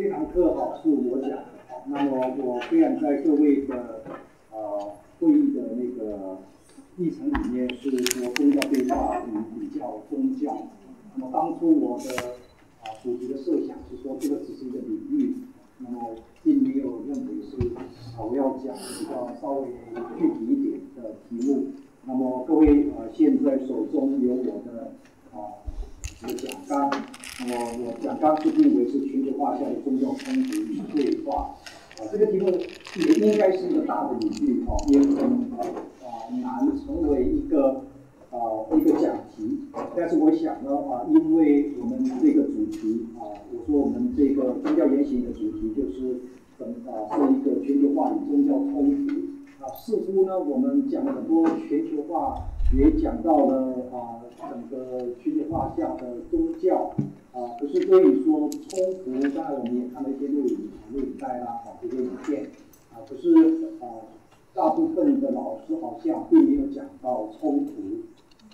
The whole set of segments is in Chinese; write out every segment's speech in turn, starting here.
这堂课哈是我讲的，好，那么我虽然在各位的呃会议的那个议程里面是说宗教对话与比较宗教，那么当初我的啊主题的设想是说这个只是一个领域，那么并没有认为是我要讲比较稍微具体一点的题目，那么各位呃现在手中有我的啊这个讲纲。那么我讲纲是定为是全球化下的宗教冲突与对话，啊，这个题目也应该是一个大的领域，啊，也很啊难成为一个啊一个讲题。但是我想呢，啊，因为我们这个主题啊，我说我们这个宗教言行的主题就是怎啊是一个全球化与宗教冲突，啊，似乎呢我们讲了很多全球化，也讲到了啊整个区域化下的宗教。啊，可是对于说冲突，当然我们也看了一些录影、录影带啦，啊这些影片，啊，可是啊，大部分的老师好像并没有讲到冲突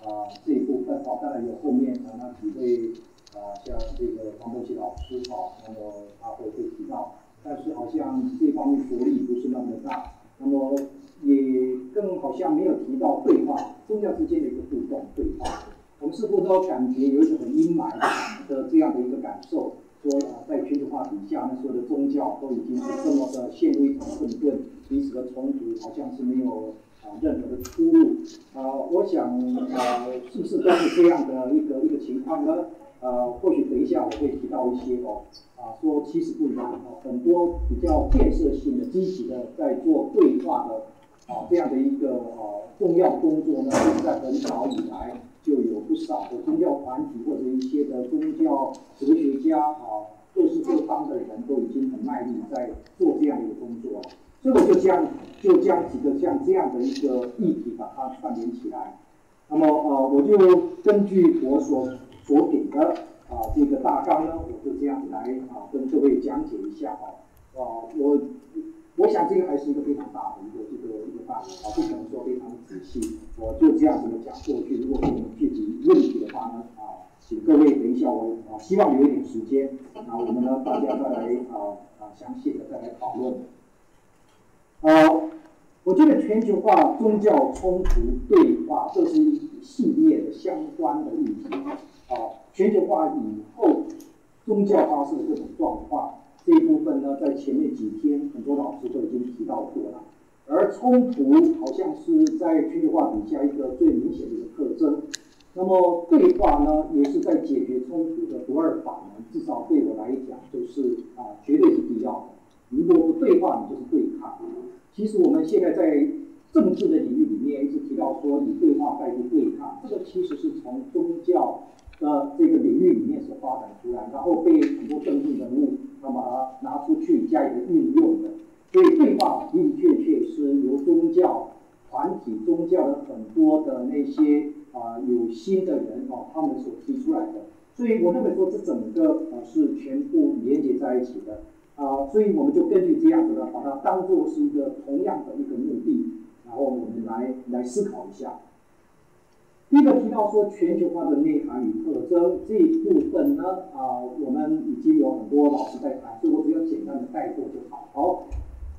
啊这一部分，好，当然有后面啊那几位啊，像这个黄博奇老师哈，那么他会会提到，但是好像这方面着力不是那么的大，那么也更好像没有提到对话，宗教之间的一个互动对话。我们似乎都感觉有一种很阴霾的这样的一个感受，说啊，在全球化底下，那所有的宗教都已经是这么的陷入一种混沌，彼此的冲突好像是没有啊任何的出路啊。我想啊，是不是都是这样的一个一个情况呢？呃，或许等一下我会提到一些哦，啊，说其实不然哦，很多比较建设性的、积极的在做对话的啊这样的一个啊重要工作呢，在很早以来。就有不少的宗教团体或者一些的宗教哲学家啊，各式各方的人都已经很卖力在做这样一个工作了。所以我就将就将几个像这样的一个议题把它串联起来。那么呃，我就根据我所所给的啊这个大纲呢，我就这样来啊跟各位讲解一下啊啊我。我想这个还是一个非常大的一个一个一个范围啊，不可能说非常仔细。我就这样子的讲过去。如果有具体问题的话呢，啊，请各位等一下我啊，希望留一点时间，那我们呢大家再来啊啊详细的再来讨论。啊，我觉得全球化、宗教冲突对话，这是一系列的相关的议题。啊，全球化以后，宗教发生的这种状况。这一部分呢，在前面几天很多老师都已经提到过了，而冲突好像是在全球化底下一个最明显的一个特征。那么对话呢，也是在解决冲突的不二法门，至少对我来讲，就是啊，绝对是必要的。如果不对话，你就是对抗。其实我们现在在政治的领域里面一直提到说，以对话代替对抗，这个其实是从宗教的这个领域里面所发展出来，然后被很多政治人物。他把它拿出去加以运用的，所以对话的的确确是由宗教团体、宗教的很多的那些啊有心的人哦，他们所提出来的。所以我认为说这整个啊是全部连接在一起的啊，所以我们就根据这样子的，把它当做是一个同样的一个目的，然后我们来来思考一下。第一个提到说全球化的内涵与特征这一部分呢，啊，我们已经有很多老师在谈，所以我只要简单的带过就好。好，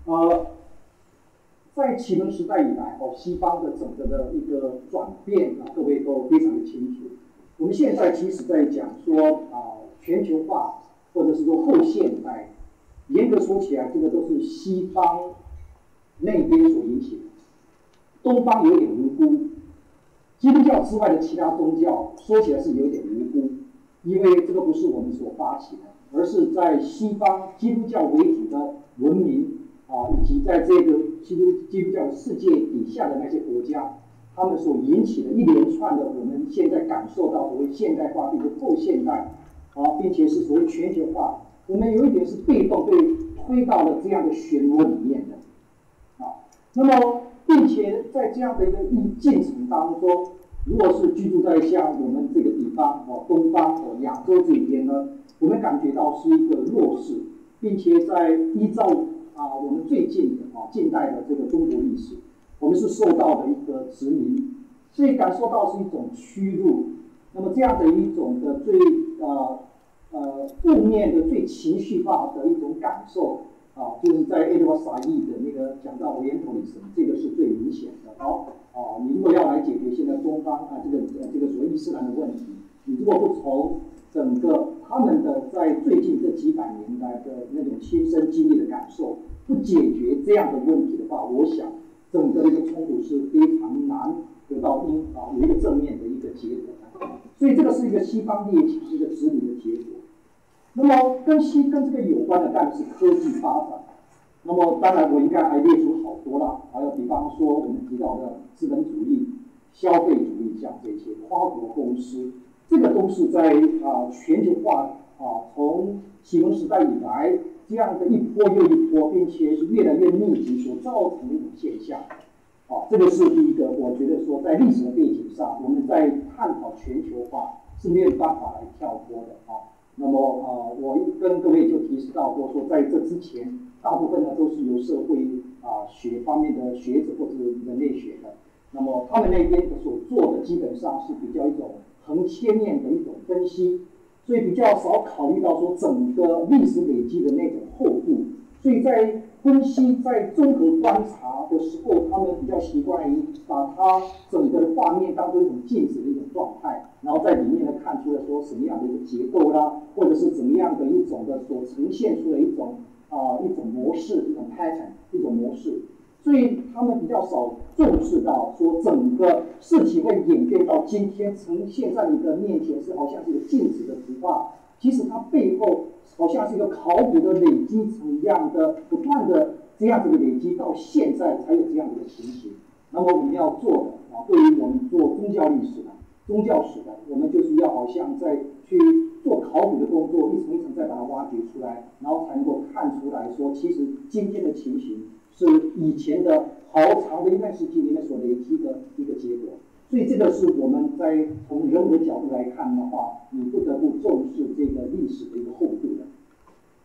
呃，在启蒙时代以来，哦，西方的整个的一个转变啊，各位都非常的清楚。我们现在其实在讲说啊，全球化或者是说后现代，严格说起来，这个都是西方那边所引起的，东方有点无辜。基督教之外的其他宗教，说起来是有点无辜，因为这个不是我们所发起的，而是在西方基督教为主的文明啊，以及在这个基督基督教世界底下的那些国家，他们所引起的一连串的我们现在感受到所谓现代化并且后现代啊，并且是所谓全球化，我们有一点是被动被推到了这样的漩涡里面的啊，那么。并且在这样的一个进程当中，如果是居住在像我们这个地方哦，东方哦，亚洲这边呢，我们感觉到是一个弱势，并且在依照啊我们最近的啊近代的这个中国历史，我们是受到的一个殖民，所以感受到是一种屈辱。那么这样的一种的最呃呃负面的、最情绪化的一种感受啊，就是在 A 多萨义的那个讲到连统的时候这个是最明显的。好，啊，你如果要来解决现在中方啊这个呃这个所谓伊斯兰的问题，你如果不从整个他们的在最近这几百年来的那种亲身经历的感受，不解决这样的问题的话，我想整个的一个冲突是非常难得到因啊有一个正面的一个结果的。所以这个是一个西方列强一个殖民的结果。那么跟西跟这个有关的当然是科技发展。那么当然我应该还列出好多了，还有比方说我们提到的资本主义、消费主义像这些跨国公司。这个都是在啊全球化啊从启蒙时代以来这样的一波又一波，并且是越来越密集所造成的一种现象。啊，这个是第一个，我觉得说在历史的背景上，我们在探讨全球化是没有办法来跳脱的。啊，那么啊，我跟各位就提示到过，说在这之前，大部分呢都是由社会啊学方面的学者或者人类学的，那么他们那边所做的基本上是比较一种。横切面的一种分析，所以比较少考虑到说整个历史累积的那种厚度，所以在分析、在综合观察的时候，他们比较习惯于把它整个的画面当做一种镜子的一种状态，然后在里面呢看出来说什么样的一个结构啦，或者是怎么样的一种的所呈现出的一种啊一种模式、一种 pattern、一种模式。所以他们比较少重视到说整个事情会演变到今天呈现在你的面前是好像是一个静止的图画，其实它背后好像是一个考古的累积层一样的不断的这样子的累积到现在才有这样的一个情形。那么我们要做的啊，对于我们做宗教历史的、宗教史的，我们就是要好像在去做考古的工作，一层一层再把它挖掘出来，然后才能够看出来说，其实今天的情形。是以前的好长的一段时期里面所累积的一个结果，所以这个是我们在从人文角度来看的话，你不得不重视这个历史的一个厚度的。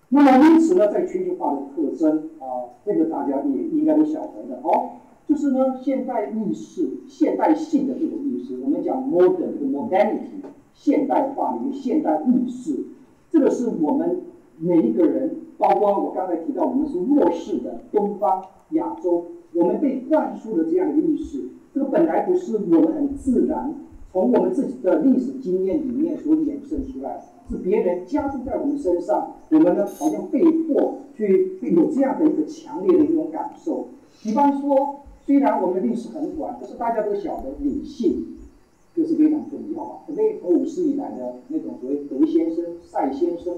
那么因此呢，在全球化的特征啊，这个大家也应该都晓得的哦，就是呢，现代意识、现代性的这种意识，我们讲 modern 的 modernity，现代化里面现代意识，这个是我们每一个人。包括我刚才提到，我们是弱势的东方亚洲，我们被灌输的这样一个意识，这个本来不是我们很自然从我们自己的历史经验里面所衍生出来，是别人加注在我们身上，我们呢好像被迫去有这样的一个强烈的一种感受。比方说，虽然我们的历史很短，可是大家都晓得理性就是非常重要啊。所以五世以来的那种所谓德先生、赛先生。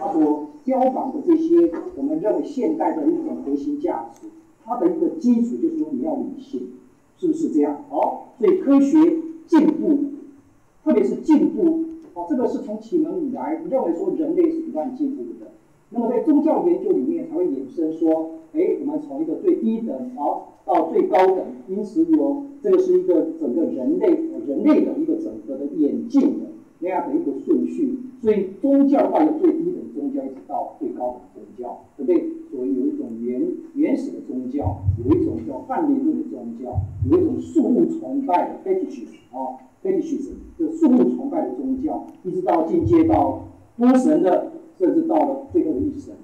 他所标榜的这些，我们认为现代的一种核心价值，它的一个基础就是说你要理性，是不是这样？好，所以科学进步，特别是进步，哦，这个是从启蒙以来认为说人类是不断进步的。那么在宗教研究里面才会衍生说，哎，我们从一个最低等好到最高等，因此有这个是一个整个人类人类的一个整个的演进的那样的一个顺序。所以宗教化的，最低等宗教，一直到最高等宗教，对不对？所以有一种原原始的宗教，有一种叫泛灵论的宗教，有一种树木崇拜的 fetishism 啊，fetishism 是树木崇拜的宗教，一直到进阶到多神的，甚至到了最后的一神。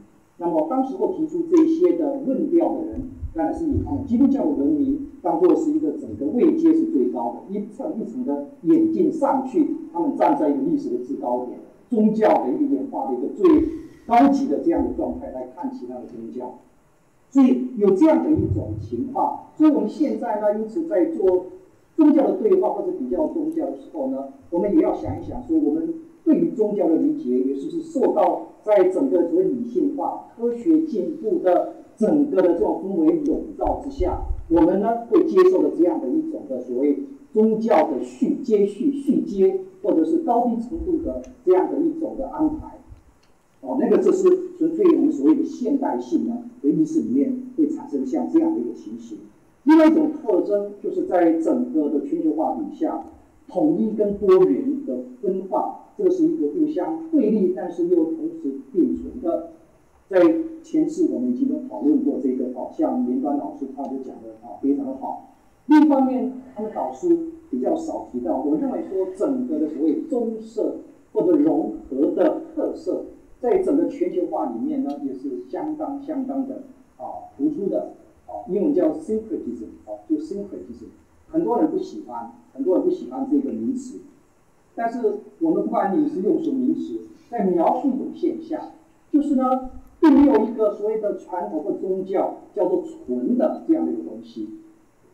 那么当时候提出这些的论调的人，当然是以他们基督教的文明当做是一个整个位阶是最高的，一层一层的演进上去，他们站在一个历史的制高点。宗教的一个演化的一个最高级的这样的状态来看其他的宗教，所以有这样的一种情况，所以我们现在呢，因此在做宗教的对话或者比较宗教的时候呢，我们也要想一想，说我们对于宗教的理解，也是是受到在整个所谓理性化、科学进步的整个的这种氛围笼罩之下，我们呢会接受的这样的一种的所谓宗教的续接续续接。或者是高低程度的这样的一种的安排，哦，那个这是纯粹我们所谓的现代性呢的意识里面会产生像这样的一个情形。另外一种特征就是在整个的全球化底下，统一跟多元的分化，这个是一个互相对立，但是又同时并存的。在前次我们已经讨论过这个，好像连端老师他就讲的啊非常的好。另一方面，他们导师比较少提到。我认为说，整个的所谓棕色或者融合的特色，在整个全球化里面呢，也是相当相当的啊突出的啊，英文叫 syncretism 啊，就 syncretism，很多人不喜欢，很多人不喜欢这个名词，但是我们不管你是用什么名词，在描述一种现象，就是呢，并没有一个所谓的传统或宗教叫做纯的这样的一个东西，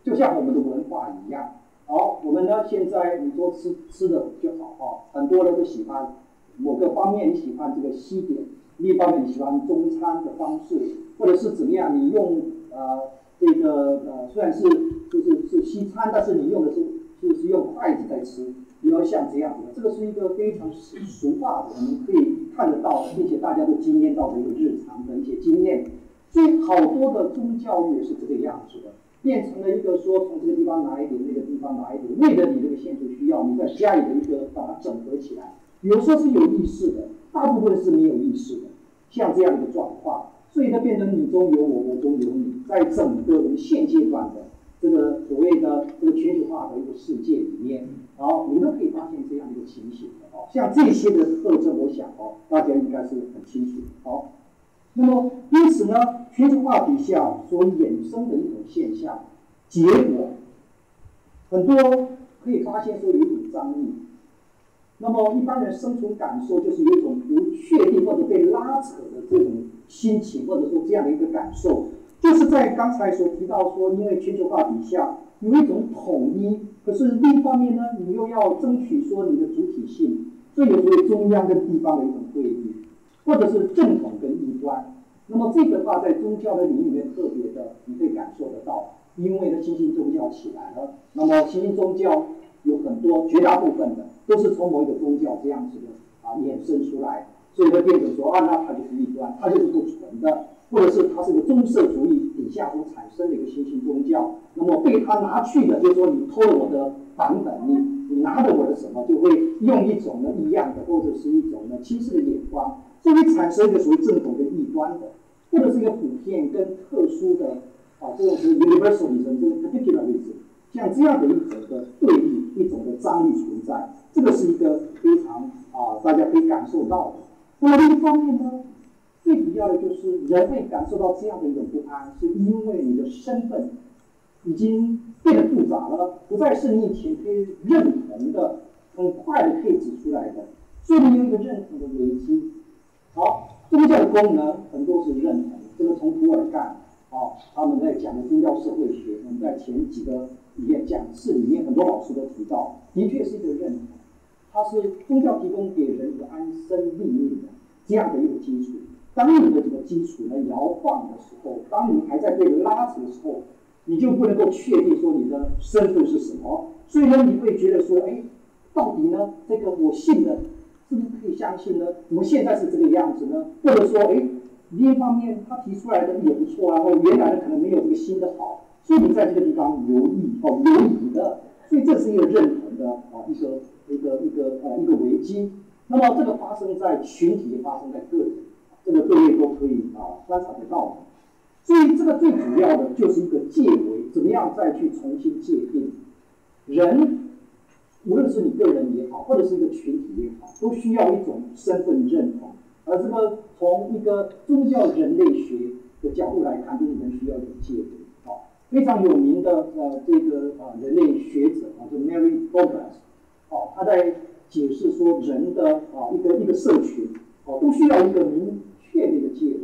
就像我们的文化一样。好，我们呢现在你说吃吃的就好啊，很多人都喜欢某个方面，你喜欢这个西点，另一方面你喜欢中餐的方式，或者是怎么样？你用呃这个呃虽然是就是是西餐，但是你用的是是是用筷子在吃，要像这样子的，这个是一个非常俗化的，我们可以看得到，并且大家都经验到的一个日常的一些经验，所以好多的宗教也是这个样子的。变成了一个说从这个地方拿一点，那个地方拿一点，为了你这个现实需要，你在家里的一个把它整合起来。有时候是有意识的，大部分是没有意识的，像这样一个状况，所以它变成你中有我，我中有你，在整个我们现阶段的这个所谓的这个全球化的一个世界里面，好，你们可以发现这样一个情形的哦，像这些的特征，我想哦，大家应该是很清楚，好。那么，因此呢，全球化底下所衍生的一种现象，结果很多可以发现说有一种张力。那么一般人生存感受就是有一种不确定或者被拉扯的这种心情，或者说这样的一个感受，就是在刚才所提到说，因为全球化底下有一种统一，可是另一方面呢，你又要争取说你的主体性，所以有时候中央跟地方的一种对立。或者是正统跟异端，那么这个话在宗教的领域里面特别的，你可以感受得到。因为呢，新兴宗教起来了，那么新兴宗教有很多，绝大部分的都是从某一个宗教这样子的啊衍生出来，所以会变成说啊，那它就是异端，它就是不纯的，或者是它是一个棕色主义底下所产生的一个新兴宗教，那么被他拿去的，就是说你偷了我的版本，你你拿着我的什么，就会用一种呢异样的，或者是一种呢轻视的眼光。就会产生一个属于正统跟异端的，或者是一个普遍跟特殊的啊，这种是 universalism，这个 particular 位置，像这样的一种的对立，一种的张力存在，这个是一个非常啊，大家可以感受到的。那么另一方面呢，最主要的就是人会感受到这样的一种不安，是因为你的身份已经变得复杂了，不再是你以前可以认同的，很快的可以指出来的，所以你有一个认同的危机。好，宗教的功能很多是认同，这个从古尔干，啊，他们在讲的宗教社会学，我们在前几个里面讲次里面，很多老师都提到，的确是一个认同，它是宗教提供给人一个安身立命的这样的一个基础。当你的这个基础呢摇晃的时候，当你还在被拉扯的时候，你就不能够确定说你的身份是什么，所以呢，你会觉得说，哎，到底呢，这个我信的。是不是可以相信呢？怎么现在是这个样子呢？或者说，哎，另一方面他提出来的也不错啊，或原来的可能没有这个新的好，所以你在这个地方犹豫哦，犹疑的，所以这是一个认同的啊，一个一个一个呃一个危机。那么这个发生在群体，发生在个人，这个各位都可以啊观察得到。所以这个最主要的就是一个界为，怎么样再去重新界定人。无论是你个人也好，或者是一个群体也好，都需要一种身份认同。而这个从一个宗教人类学的角度来看，就是人需要一种界定。好，非常有名的呃这个呃人类学者啊，就 Mary Douglas，好，他在解释说人的啊一个一个社群，哦都需要一个名确定的界。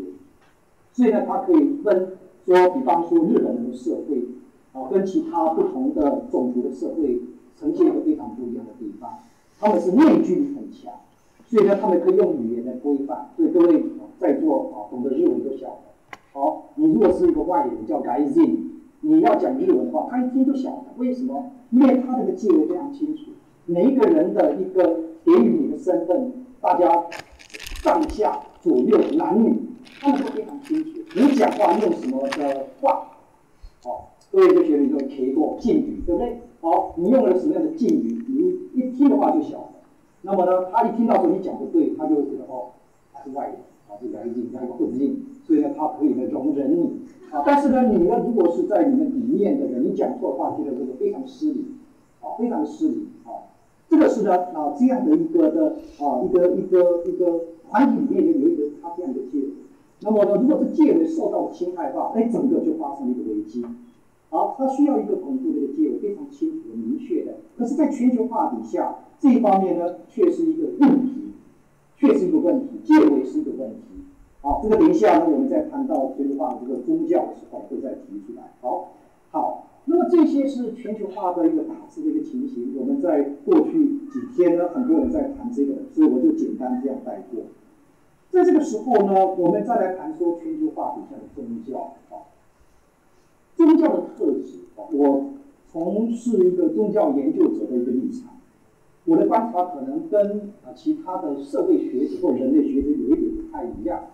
所以呢，他可以分说，比方说日本人的社会，啊跟其他不同的种族的社会。呈现一个非常不一样的地方，他们是内聚力很强，所以呢，他们可以用语言来规范。所以各位在座啊，懂得日文都晓得。好，你如果是一个外人叫 g a i z i n 你要讲日文的话，他一听就晓得。为什么？因为他这个界位非常清楚，每一个人的一个给予你的身份，大家上下左右男女，他们都非常清楚。你讲话用什么的话，好，各位就学你都提过敬语，对不对？好，你用了什么样的敬语？你一听的话就晓得。那么呢，他一听到说你讲的对，他就觉得哦，他是外人，啊，是来自那个混进，所以呢，他可以呢容忍你。啊，但是呢，你呢，如果是在你们里面的人，你讲错话，觉得这个非常失礼，啊，非常失礼，啊，这个是呢，啊，这样的一个的，啊，一个一个一个团体里面有一个他这样的界那么呢，如果是戒围受到侵害的话，哎，整个就发生了一个危机。好，它需要一个巩固这个戒围非常清楚、明确的。可是，在全球化底下，这一方面呢，却是一个问题，却是一个问题，戒围是一个问题。好，这个等一下呢，我们在谈到全球化这个宗教的时候，会再提出来。好，好，那么这些是全球化的一个大致的一个情形。我们在过去几天呢，很多人在谈这个，所以我就简单这样带过。在这个时候呢，我们再来谈说全球化底下的宗教啊，宗教的特质啊，我从事一个宗教研究者的一个立场，我的观察可能跟啊其他的社会学者或人类学者有一点不太一样。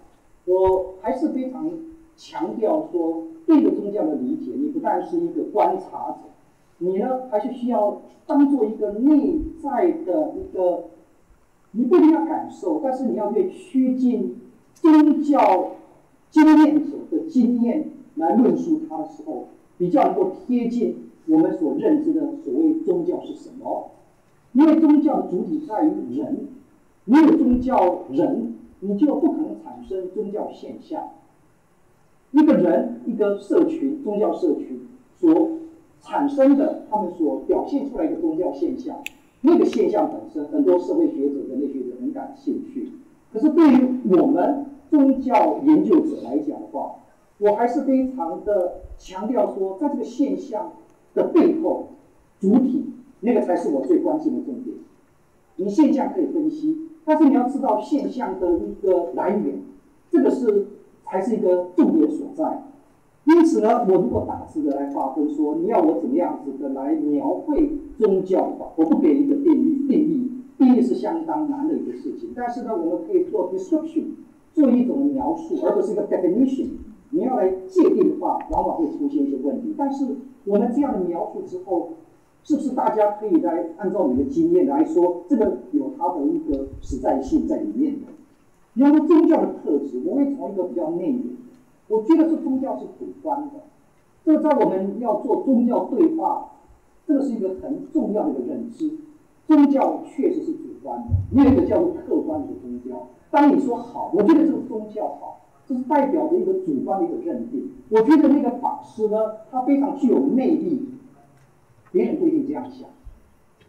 我还是非常强调说，对一个宗教的理解，你不但是一个观察者，你呢还是需要当做一个内在的一个。你不一定要感受，但是你要越趋近宗教经验者的经验来论述它的时候，比较能够贴近我们所认知的所谓宗教是什么。因为宗教的主体在于人，没有宗教人，你就不可能产生宗教现象。一个人、一个社群、宗教社群所产生的，他们所表现出来的宗教现象。那个现象本身，很多社会学者、人类学者很感兴趣。可是对于我们宗教研究者来讲的话，我还是非常的强调说，在这个现象的背后，主体那个才是我最关心的重点。你现象可以分析，但是你要知道现象的一个来源，这个是才是一个重点所在。因此呢，我如果大致的来划分说，你要我怎么样子的来描绘宗教的话，我不给一个定义，定义定义是相当难的一个事情。但是呢，我们可以做 description，做一种描述，而不是一个 definition。你要来界定的话，往往会出现一些问题。但是我们这样的描述之后，是不是大家可以来按照你的经验来说，这个有它的一个实在性在里面？比方说宗教的特质，我会从一个比较内敛。我觉得这宗教是主观的，这在我们要做宗教对话，这个是一个很重要的一个认知。宗教确实是主观的，另一个叫做客观的宗教。当你说好，我觉得这个宗教好，这是代表着一个主观的一个认定。我觉得那个法师呢，他非常具有魅力，别人不一定这样想，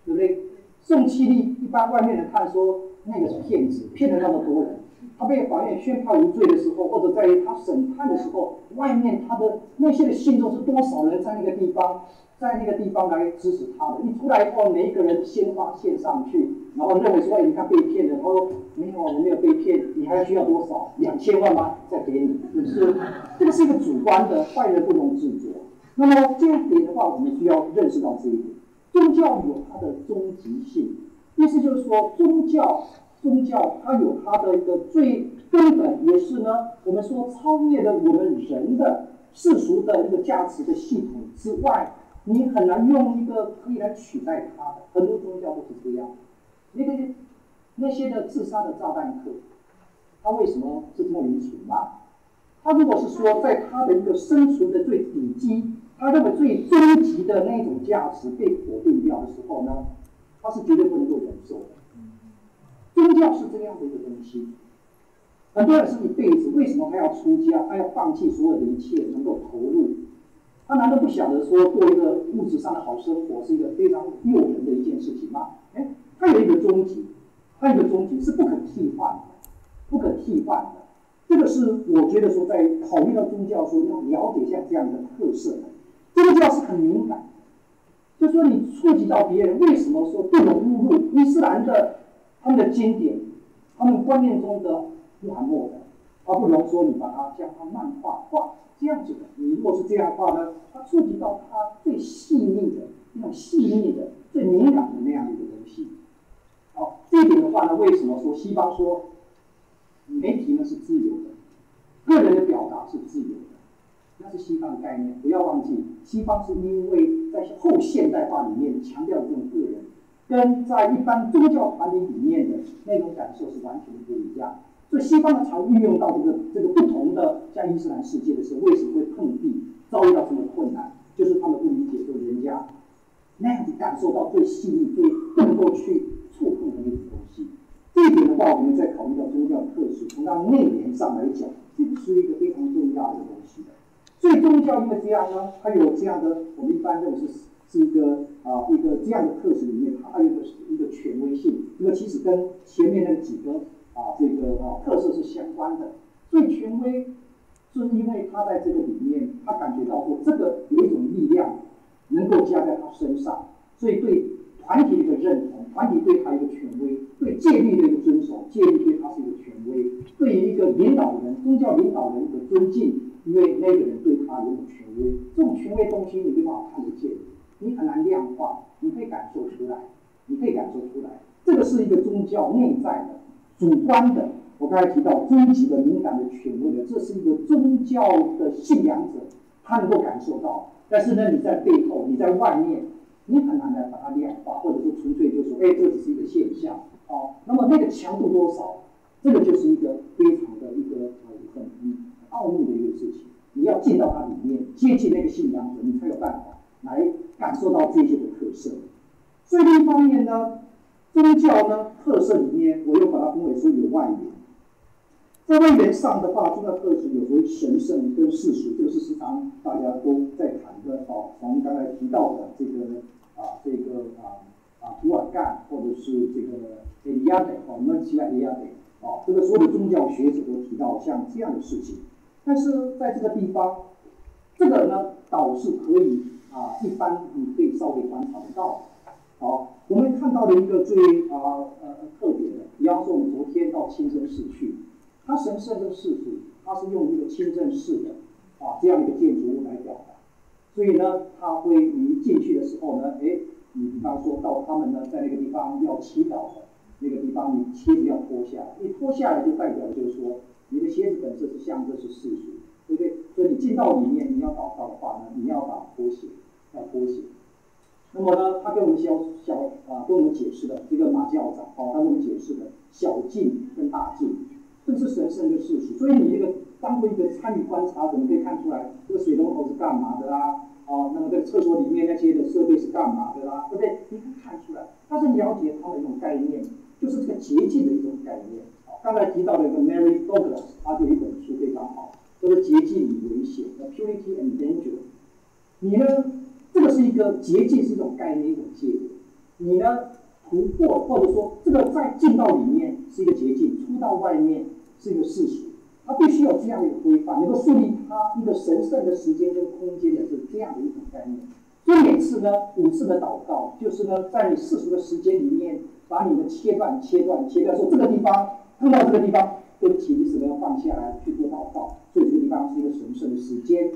对不对？宋七力一般外面人看说那个是骗子，骗了那么多人。被法院宣判无罪的时候，或者在于他审判的时候，外面他的那些的信众是多少人在那个地方，在那个地方来支持他的？一出来以后，每一个人先发线上去，然后认为说，哎，你看被骗了。他说没有，我没有被骗。你还需要多少？两千万吗？再给你，是不是？这个是一个主观的，坏人不能制作。那么这一点的话，我们需要认识到这一点。宗教有它的终极性，意思就是说宗教。宗教它有它的一个最根本，也是呢，我们说超越了我们人的世俗的一个价值的系统之外，你很难用一个可以来取代它的。很多宗教都是这样。那个那些的自杀的炸弹客，他为什么是这么愚蠢吗？他如果是说在他的一个生存的最底基，他认为最终极的那种价值被否定掉的时候呢，他是绝对不能够忍受的。宗教是这样的一个东西，很多人是一辈子，为什么他要出家，他要放弃所有的一切，能够投入？他难道不晓得说过一个物质上的好生活是一个非常诱人的一件事情吗？哎，他有一个终极，他有一个终极是不可替换的，不可替换的。这个是我觉得说在考虑到宗教说要了解一下这样的特色的。这个教是很敏感，就说你触及到别人，为什么说不能侮辱伊斯兰的？他们的经典，他们观念中的不含墨的，而不能说你把它将它漫画化这样子的。你如果是这样的话呢，它触及到它最细腻的、那种细腻的、最敏感的那样一个东西。好，这一点的话呢，为什么说西方说媒体呢是自由的，个人的表达是自由的？那是西方的概念，不要忘记，西方是因为在后现代化里面强调这种个人。跟在一般宗教团体里面的那种感受是完全不一样，所以西方的常运用到这个这个不同的像伊斯兰世界的时候，为什么会碰壁，遭遇到这么困难？就是他们不理解说人家那样子感受到最细腻、最不能够去触碰的那种东西。这一点的话，我们在考虑到宗教特质，从它内联上来讲，这个是一个非常重要的东西的。所以宗教因为这样呢，它有这样的，我们一般认为是是一个啊一个这样的特质里面，它有一个一个权威性，这个其实跟前面那几个啊这个啊特色是相关的。所以权威是因为他在这个里面，他感觉到说这个有一种力量能够加在他身上，所以对团体的一个认同，团体对他一个权威，对戒律的一个遵守，戒律对他是一个权威，对于一个领导人，宗教领导人一个尊敬。因为那个人对他有种权威，这种权威东西你没办法看得见，你很难量化，你可以感受出来，你可以感受出来，这个是一个宗教内在的、主观的。我刚才提到终极的、敏感的、权威的，这是一个宗教的信仰者，他能够感受到。但是呢，你在背后，你在外面，你很难来把它量化，或者说纯粹就说，哎，这只是一个现象。哦，那么那个强度多少，这个就是一个非常的一个呃很嗯。奥秘的一个事情，你要进到它里面，接近那个信仰者，你才有办法来感受到这些的特色。所以另一方面呢，宗教呢特色里面，我又把它分为说有外缘。在外缘上的话，宗教特质有所神圣跟世俗，这个是时常大家都在谈的。哦，从刚才提到的这个啊，这个啊啊图尔干，或者是这个埃利亚德，哦，我们提到埃利亚德，哦，这个所有的宗教学者都提到像这样的事情。但是在这个地方，这个呢倒是可以啊，一般你可以稍微观察得到。好，我们看到的一个最啊呃特别的，比方说我们昨天到清真寺去，它神圣的世俗，它是用一个清真寺的啊这样一个建筑物来表达。所以呢，它会你进去的时候呢，哎，你比方说到他们呢在那个地方要祈祷的那个地方，你鞋子要脱下来，一脱下来就代表就是说。你的鞋子本身是象征是世俗，对不对？所以你进到里面，你要祷告的话呢，你要把拖鞋要脱鞋。那么呢，他跟我们小小啊，跟我们解释的这个马教长哦，他跟我们解释的小径跟大径，这是神圣的事实。所以你这个当做一个参与观察者，你可以看出来这个水龙头是干嘛的啦？哦，那么这个厕所里面那些的设备是干嘛的啦？对不对？你可以看出来，他是了解它的一种概念，就是这个捷径的一种概念。刚才提到的一个 Mary Douglas，他就一本书非常好，叫做《捷径与危险》（The Purity and Danger）。你呢，这个是一个捷径，是一种概念，一种界限。你呢，突破或者说这个在进到里面是一个捷径，出到外面是一个世俗。它必须有这样的一个规范，能够树立它一个神圣的时间跟空间的是这样的一种概念。所以每次呢，五次的祷告，就是呢，在你世俗的时间里面，把你的切断、切断、切断，说这个地方。碰到这个地方，对不起，你只能放下来去做祷告。所以这个地方是一个神圣的时间。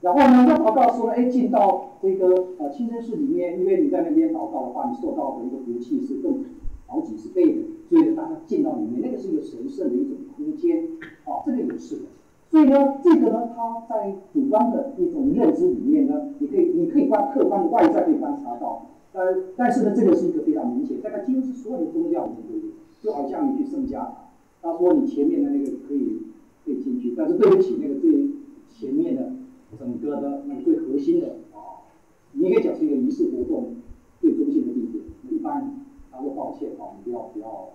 然后呢，要祷告的时候，哎，进到这个呃清真寺里面，因为你在那边祷告的话，你受到的一个福气是更好几十倍的。所以呢，大家进到里面，那个是一个神圣的一种空间。哦，这个也是的。所以呢，这个呢，它在主观的一种认知里面呢，你可以你可以观客观的外在可以观察到。呃，但是呢，这个是一个非常明显，大概几乎是所有的宗教里面都有。就好像你去圣家，他说你前面的那个可以可以进去，但是对不起，那个最前面的整个的那个最核心的啊，你可以讲是一个仪式活动最中心的地点，一般他说抱歉啊，你不要不要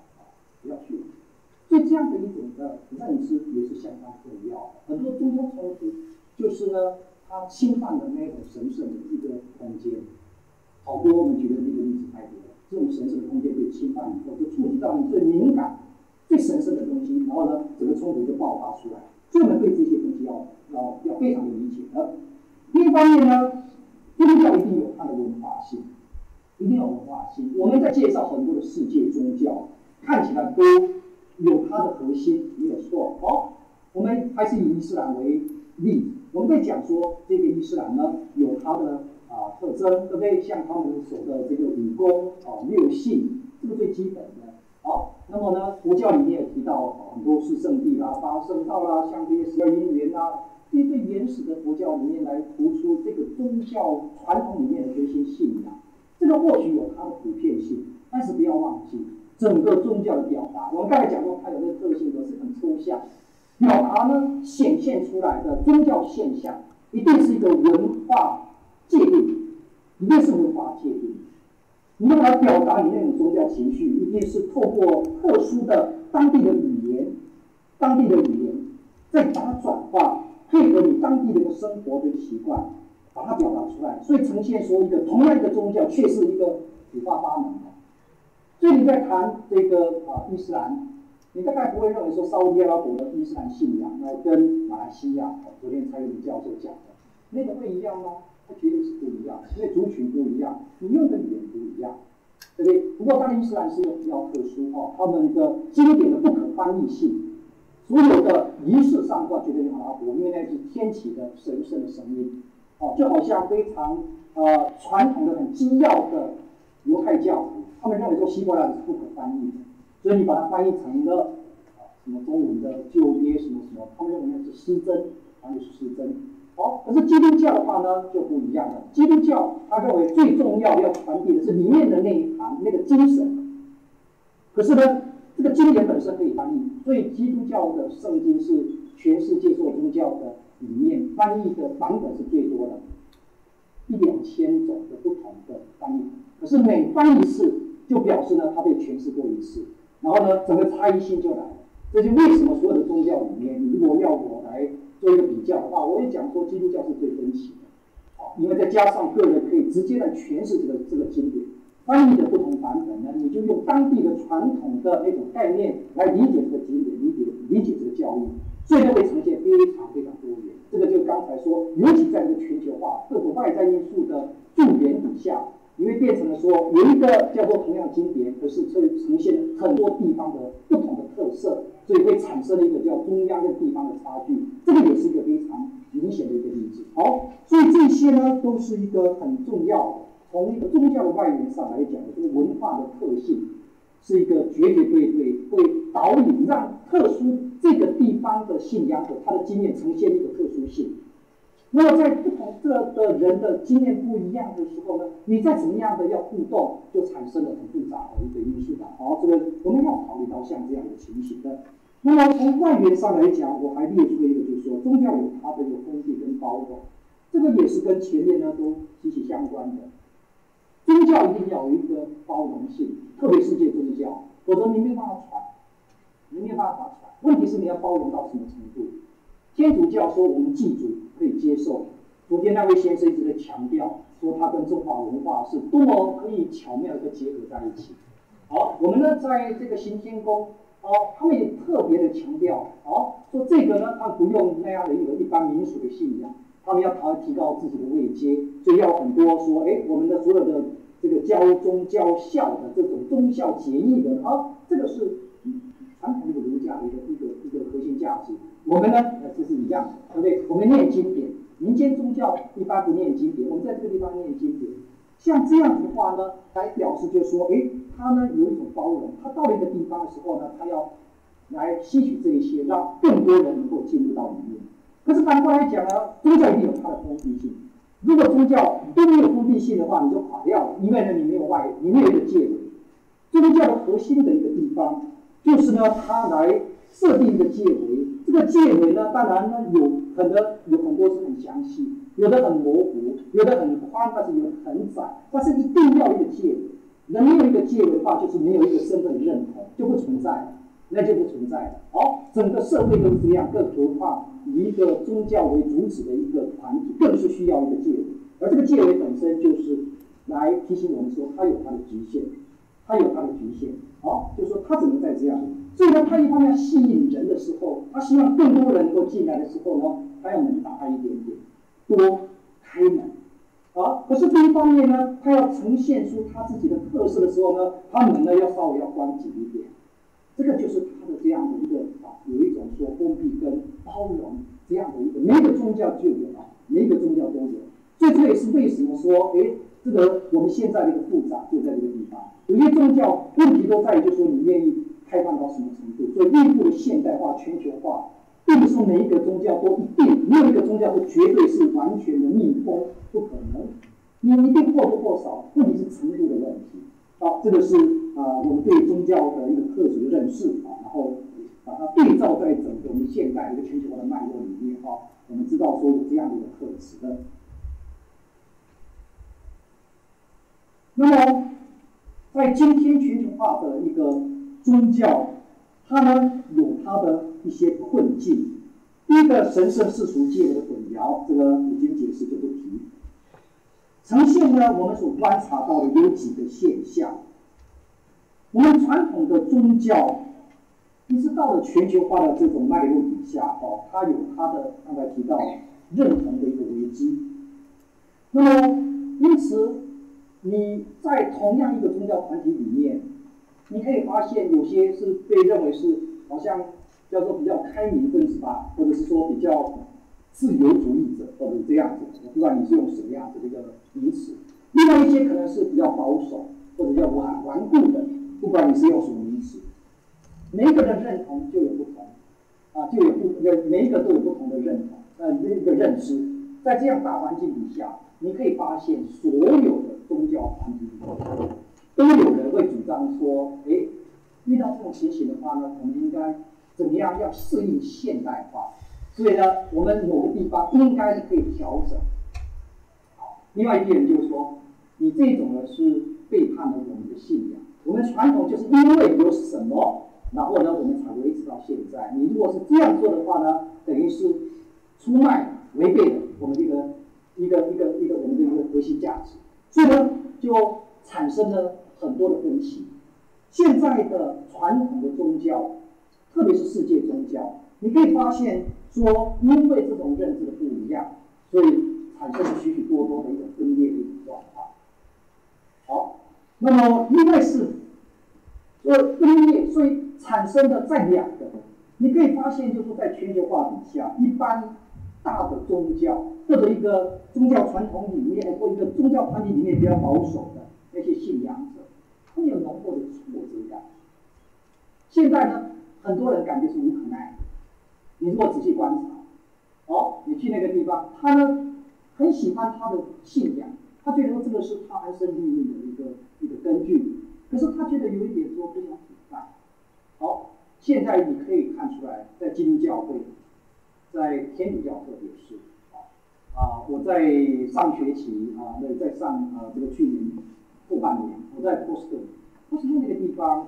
不要去。所以这样的一种的认知也是相当重要的。很多宗教冲突就是呢，它侵犯了那种神圣的一个空间。好多我们举的那个例子太多了。这种神圣的空间被侵犯以后，就触及到你最敏感、最神圣的东西，然后呢，整个冲突就爆发出来。所以我们对这些东西要要要非常的理解。的。另一方面呢，宗教一定有它的文化性，一定有文化性。我们在介绍很多的世界宗教，看起来都有它的核心，没有错。好，我们还是以伊斯兰为例，我们在讲说这个伊斯兰呢，有它的。啊，特征对不对？像他们所的这个武功啊、六性，这个最基本的。好，那么呢，佛教里面也提到很多是圣地啦、八圣道啦，像这些十二因缘啊，这些最原始的佛教里面来突出这个宗教传统里面的这些信仰。这个或许有它的普遍性，但是不要忘记整个宗教的表达。我们刚才讲过，它有个特性都是很抽象，表达呢显现出来的宗教现象，一定是一个文化。界定一定是文化界定，你用来表达你那种宗教情绪，一定是透过特殊的当地的语言，当地的语言，再把它转化，配合你当地的一个生活的习惯，把它表达出来，所以呈现说一个同样一个宗教，却是一个五花八门的。所以你在谈这个啊伊斯兰，你大概不会认为说沙特阿拉伯的伊斯兰信仰，那跟马来西亚昨天蔡英文教授讲的那个会一样吗？绝对是不一样，因为族群不一样，你用的语言不一样，对不对？不过当然伊斯兰是比较特殊哦，他们的经典的不可翻译性，所有的仪式上话绝对用阿拉伯，因为那是天启的神圣的声音，哦，就好像非常呃传统的很精要的犹太教，他们认为说希伯来是不可翻译的，所以你把它翻译成了啊什么中文的旧约什么什么，他们认为那是失真，翻译是失真。好，可是基督教的话呢就不一样了。基督教他认为最重要要传递的是里面的那一行那个精神。可是呢，这个经典本身可以翻译，所以基督教的圣经是全世界所有宗教的里面翻译的版本是最多的，一两千种的不同的翻译。可是每翻一次，就表示呢它被诠释过一次，然后呢整个差异性就来了。这就为什么所有的宗教里面，你如果要我。做一个比较的话，我也讲说基督教是最分歧的，好，因为再加上个人可以直接来诠释这个这个经典，翻译的不同版本呢，你就用当地的传统的那种概念来理解这个经典，理解理解这个教育，所以就会呈现非常非常多元。这个就刚才说，尤其在这个全球化各种外在因素的助缘底下。你会变成了说，有一个叫做同样经典，可是呈呈现很多地方的不同的特色，所以会产生了一个叫中央跟地方的差距。这个也是一个非常明显的一个例子。好，所以这些呢都是一个很重要的，从一个宗教的外延上来讲这个文化的特性，是一个绝绝对对会导引让特殊这个地方的信仰和它的经验呈现一个特殊性。那么在不同个的人的经验不一样的时候呢，你再怎么样的要互动，就产生了很复杂的一个因素的。好，这个我们要考虑到像这样的情形的。那么从外缘上来讲，我还列出了一个，就是说宗教有它的一个封闭跟包容，这个也是跟前面呢都息息相关的。宗教一定要有一个包容性，特别世界宗教，否则你没办法传，你没办法传。问题是你要包容到什么程度？天主教说我们祭祖可以接受，昨天那位先生一直在强调说他跟中华文化是多么可以巧妙的结合在一起。好，我们呢在这个行天宫，哦，他们也特别的强调，哦，说这个呢他不用那样的一个一般民俗的信仰，他们要他提高自己的位阶，所以要很多说，哎，我们的所有的这个教宗教孝的这种忠孝节义的，啊，这个是传统的儒家的一个一个一个核心价值。我们呢，呃，这是一样，对不对？我们念经典，民间宗教一般不念经典，我们在这个地方念经典。像这样子的话呢，来表示就是说，哎，他呢有一种包容，他到了一个地方的时候呢，他要来吸取这一些，让更多人能够进入到里面。可是反过来讲呢，宗教一定有它的封闭性。如果宗教都没有封闭性的话，你就垮掉了，因为呢你没有外，你没有一个界。宗教的核心的一个地方，就是呢，它来设定一个界。这个界围呢，当然呢有很多有很多是很详细，有的很模糊，有的很宽，但是有的很窄。但是一定要一个界围，没有一个界围的话，就是没有一个身份认同，就不存在，那就不存在了。好，整个社会都是这样，更何况以一个宗教为主旨的一个团体，更是需要一个界围。而这个界围本身就是来提醒我们说，它有它的局限，它有它的局限。好，就是说它只能在这样。所以呢，他一方面吸引人的时候，他希望更多人能够进来的时候呢，他要门打开一点点，多开门。好，可是另一方面呢，他要呈现出他自己的特色的时候呢，他门呢要稍微要关紧一点。这个就是他的这样的一个啊，有一种说封闭跟包容这样的一个，每个宗教就有啊，每个宗教都有。所以这也是为什么说，哎，这个我们现在的一个复杂就在这个地方。有些宗教问题都在于，就说你愿意。开放到什么程度？所以，内部的现代化、全球化，并不是每一个宗教都一定，没有一个宗教是绝对是完全的密封，不可能。你一定或多或少，问题是程度的问题。好，这个是啊，我们对宗教的一个特质的认识啊，然后把它对照在整个我们现代一个全球化的脉络里面啊，我们知道说有这样的一个特质的。那么，在今天全球化的一个宗教，它呢有它的一些困境。第一个神圣世俗界的混淆，这个已经解释就不提。呈现呢，我们所观察到的有几个现象。我们传统的宗教，一直到了全球化的这种脉络底下，哦，它有它的刚才提到认同的一个危机。那么，因此你在同样一个宗教团体里面，你可以发现有些是被认为是好像叫做比较开明分子吧，或者是说比较自由主义者，或者是这样子。我不知道你是用什么样子的一个名词。另外一些可能是比较保守或者叫顽顽固的，不管你是用什么名词，每一个人认同就有不同，啊，就有不每一个都有不同的认同，呃，一个认知。在这样大环境底下，你可以发现所有的宗教团体里头，都有人会主张说，哎，遇到这种情形的话呢，我们应该怎么样要适应现代化？所以呢，我们某个地方应该是可以调整。好，另外一批人就是说。你这种呢是背叛了我们的信仰。我们传统就是因为有什么，然后呢我们才维持到现在。你如果是这样做的话呢，等于是出卖、违背了我们这个一个一个一个我们的一个核心价值。所以呢，就产生了很多的分歧。现在的传统的宗教，特别是世界宗教，你可以发现说，因为这种认知的不一样，所以产生了许许多多的一种分裂的一种状况。好，那么因为是呃分裂，所以产生的在两个，你可以发现，就是在全球化底下，一般大的宗教或者一个宗教传统里面，或一个宗教团体里面比较保守的那些信仰者，会有浓厚的挫折感。现在呢，很多人感觉是无可奈何。你如果仔细观察，哦，你去那个地方，他呢很喜欢他的信仰。他觉得这个是他安身立命的一个一个根据，可是他觉得有一点说非常腐败。好，现在你可以看出来，在基督教会，在天主教特别是，啊啊，我在上学期啊，那在上呃这个去年后半年，我在波士顿，波士顿那个地方，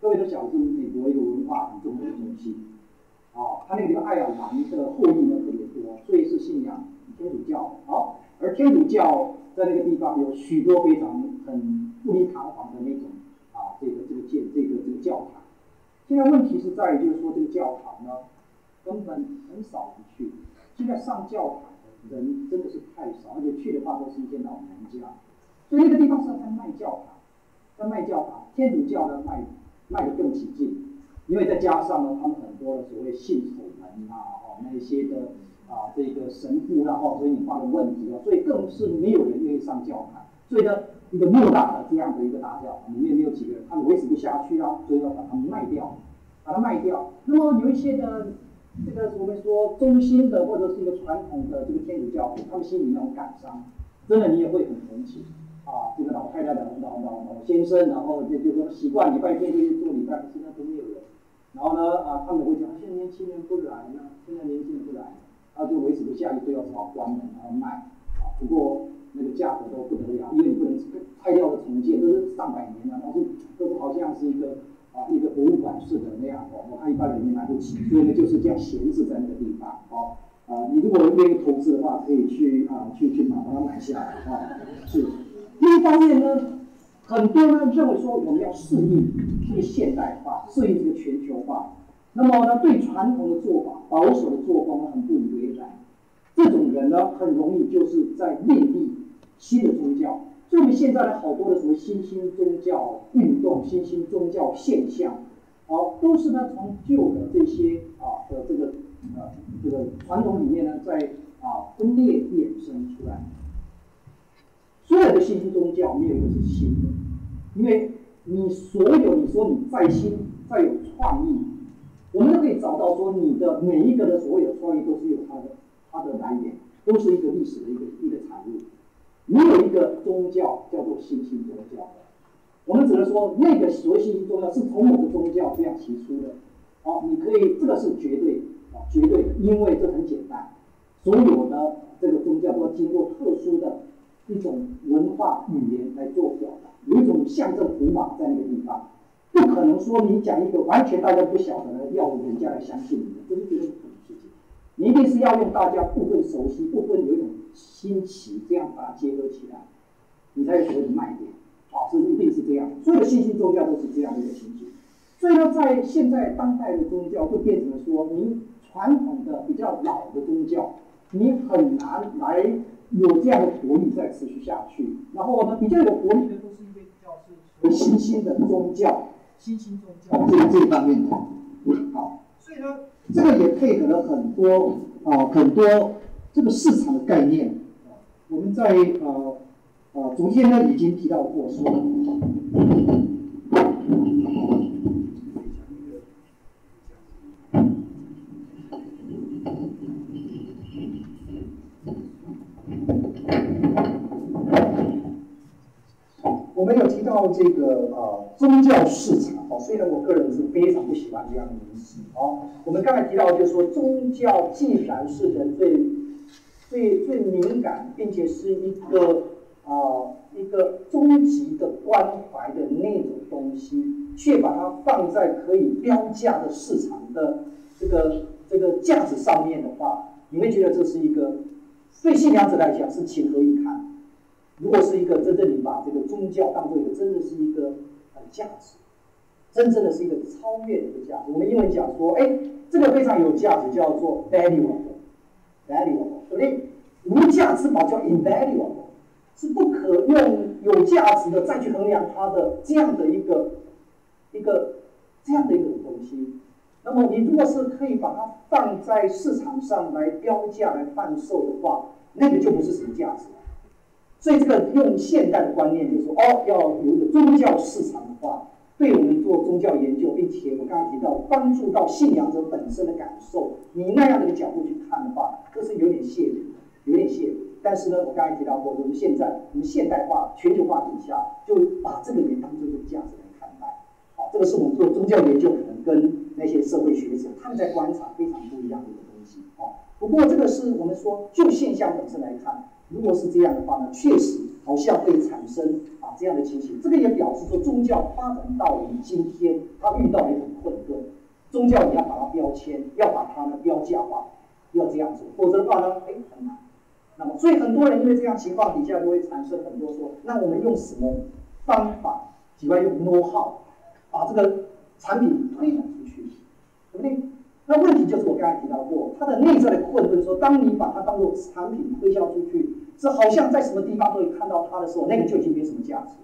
各位都晓得是美国一个文化很重要的中心，啊，它那个地方爱尔兰的后裔呢特别多，所以是信仰天主教，好，而天主教。在那个地方有许多非常很富丽堂皇的那种啊，这个这个建这个这个教堂。现在问题是在于，就是说这个教堂呢，根本很少人去。现在上教堂的人真的是太少，而且去的话都是一些老人家。所以那个地方是在卖教堂，在卖教堂。天主教呢卖卖的更起劲，因为再加上呢，他们很多的所谓信丑门啊，哦那些的。啊，这个神父然后所以引发的问题啊，所以更是没有人愿意上教堂。所以呢，一个莫大的这样的一个大教堂里面没有几个人，他们维持不下去啊，所以要把它卖掉，把它卖掉。那么有一些的这个我们说中心的或者是一个传统的这个天主教，他们心里那种感伤，真的你也会很同情啊。这个老太太的老老老先生，然后就就说习惯礼拜天就去做礼拜，现在都没有人。然后呢啊，他们会讲，现在年轻人不来呢，现在年轻人不来。他就维持不下去，就要只好关门，然后卖。啊，不过那个价格都不得了，因为你不能拆掉的重建，都是上百年了，但是都好像是一个啊一个博物馆似的那样哦，我看一般人也买不起，所以呢就是这样闲置在那个地方。哦，啊，你如果愿意投资的话，可以去啊去去，把它买下来。啊，是。另一方面呢，很多人认为说我们要适应这个现代化，适应这个全球化。那么呢，对传统的做法、保守的作风很不以为然。这种人呢，很容易就是在另立新的宗教。所以现在的好多的什么新兴宗教运动、新兴宗教现象，好，都是呢从旧的这些啊的这个呃这个传统里面呢，在啊分裂衍生出来。所有的新兴宗教没有一个是新的，因为你所有你说你再新再有创意。我们都可以找到说，你的每一个的所有的创意都是有它的它的来源，都是一个历史的一个一个产物。没有一个宗教叫做新兴宗教的，我们只能说那个所谓新兴宗教是从某个宗教这样提出的。好，你可以这个是绝对啊，绝对的，因为这很简单，所有的这个宗教都要经过特殊的一种文化语言来做表达，有一种象征符码在那个地方。不可能说你讲一个完全大家不晓得的，要人家来相信你，这是绝对不可能的事情。你一定是要用大家部分熟悉、部分有一种新奇，这样把它结合起来，你才有所谓的卖点。啊，这一定是这样，所有的新兴宗教都是这样的一个情形。所以呢，在现在当代的宗教会变成了说，你传统的比较老的宗教，你很难来有这样的活力再持续下去。然后呢，比较有活力的都是一些比较是新兴的宗教，新兴宗教这这方面的。好，所以呢，这个也配合了很多啊很多这个市场的概念。我们在呃呃昨天呢已经提到过说。我们有提到这个呃宗教市场哦，虽然我个人是非常不喜欢这样的名词哦。我们刚才提到就是说，宗教既然是人最最最敏感，并且是一个啊一个终极的关怀的那种东西，却把它放在可以标价的市场的这个这个价值上面的话，你会觉得这是一个对信仰者来讲是情何以堪？如果是一个真正你把这个宗教当做一个真的是一个呃价值，真正的是一个超越的一个价值。我们英文讲说，哎，这个非常有价值，叫做 valuable，valuable，对不对？无价之宝叫 invaluable，是不可用有价值的再去衡量它的这样的一个一个这样的一种东西。那么你如果是可以把它放在市场上来标价来贩售的话，那个就不是什么价值了。所以这个用现代的观念，就是说，哦，要有一个宗教市场的话，对我们做宗教研究，并且我刚才提到帮助到信仰者本身的感受，你那样的一个角度去看的话，这是有点亵渎，有点亵渎。但是呢，我刚才提到过，我们现在我们现代化、全球化底下，就把这个也当做一个价值来看待。好，这个是我们做宗教研究可能跟那些社会学者他们在观察非常不一样的一个东西。好，不过这个是我们说就现象本身来看。如果是这样的话呢，确实好像会产生啊这样的情形。这个也表示说，宗教发展到你今天，它遇到了一种困顿。宗教你要把它标签，要把它呢标价化，要这样做，否则的话呢，哎很难。那么，所以很多人因为这样情况底下，就会产生很多说，那我们用什么方法？喜欢用 know how 把这个产品推展出去，对不对？那问题就是我刚才提到过，它的内在的困顿，说当你把它当做产品推销出去，是好像在什么地方都可以看到它的时候，那个就已经没什么价值，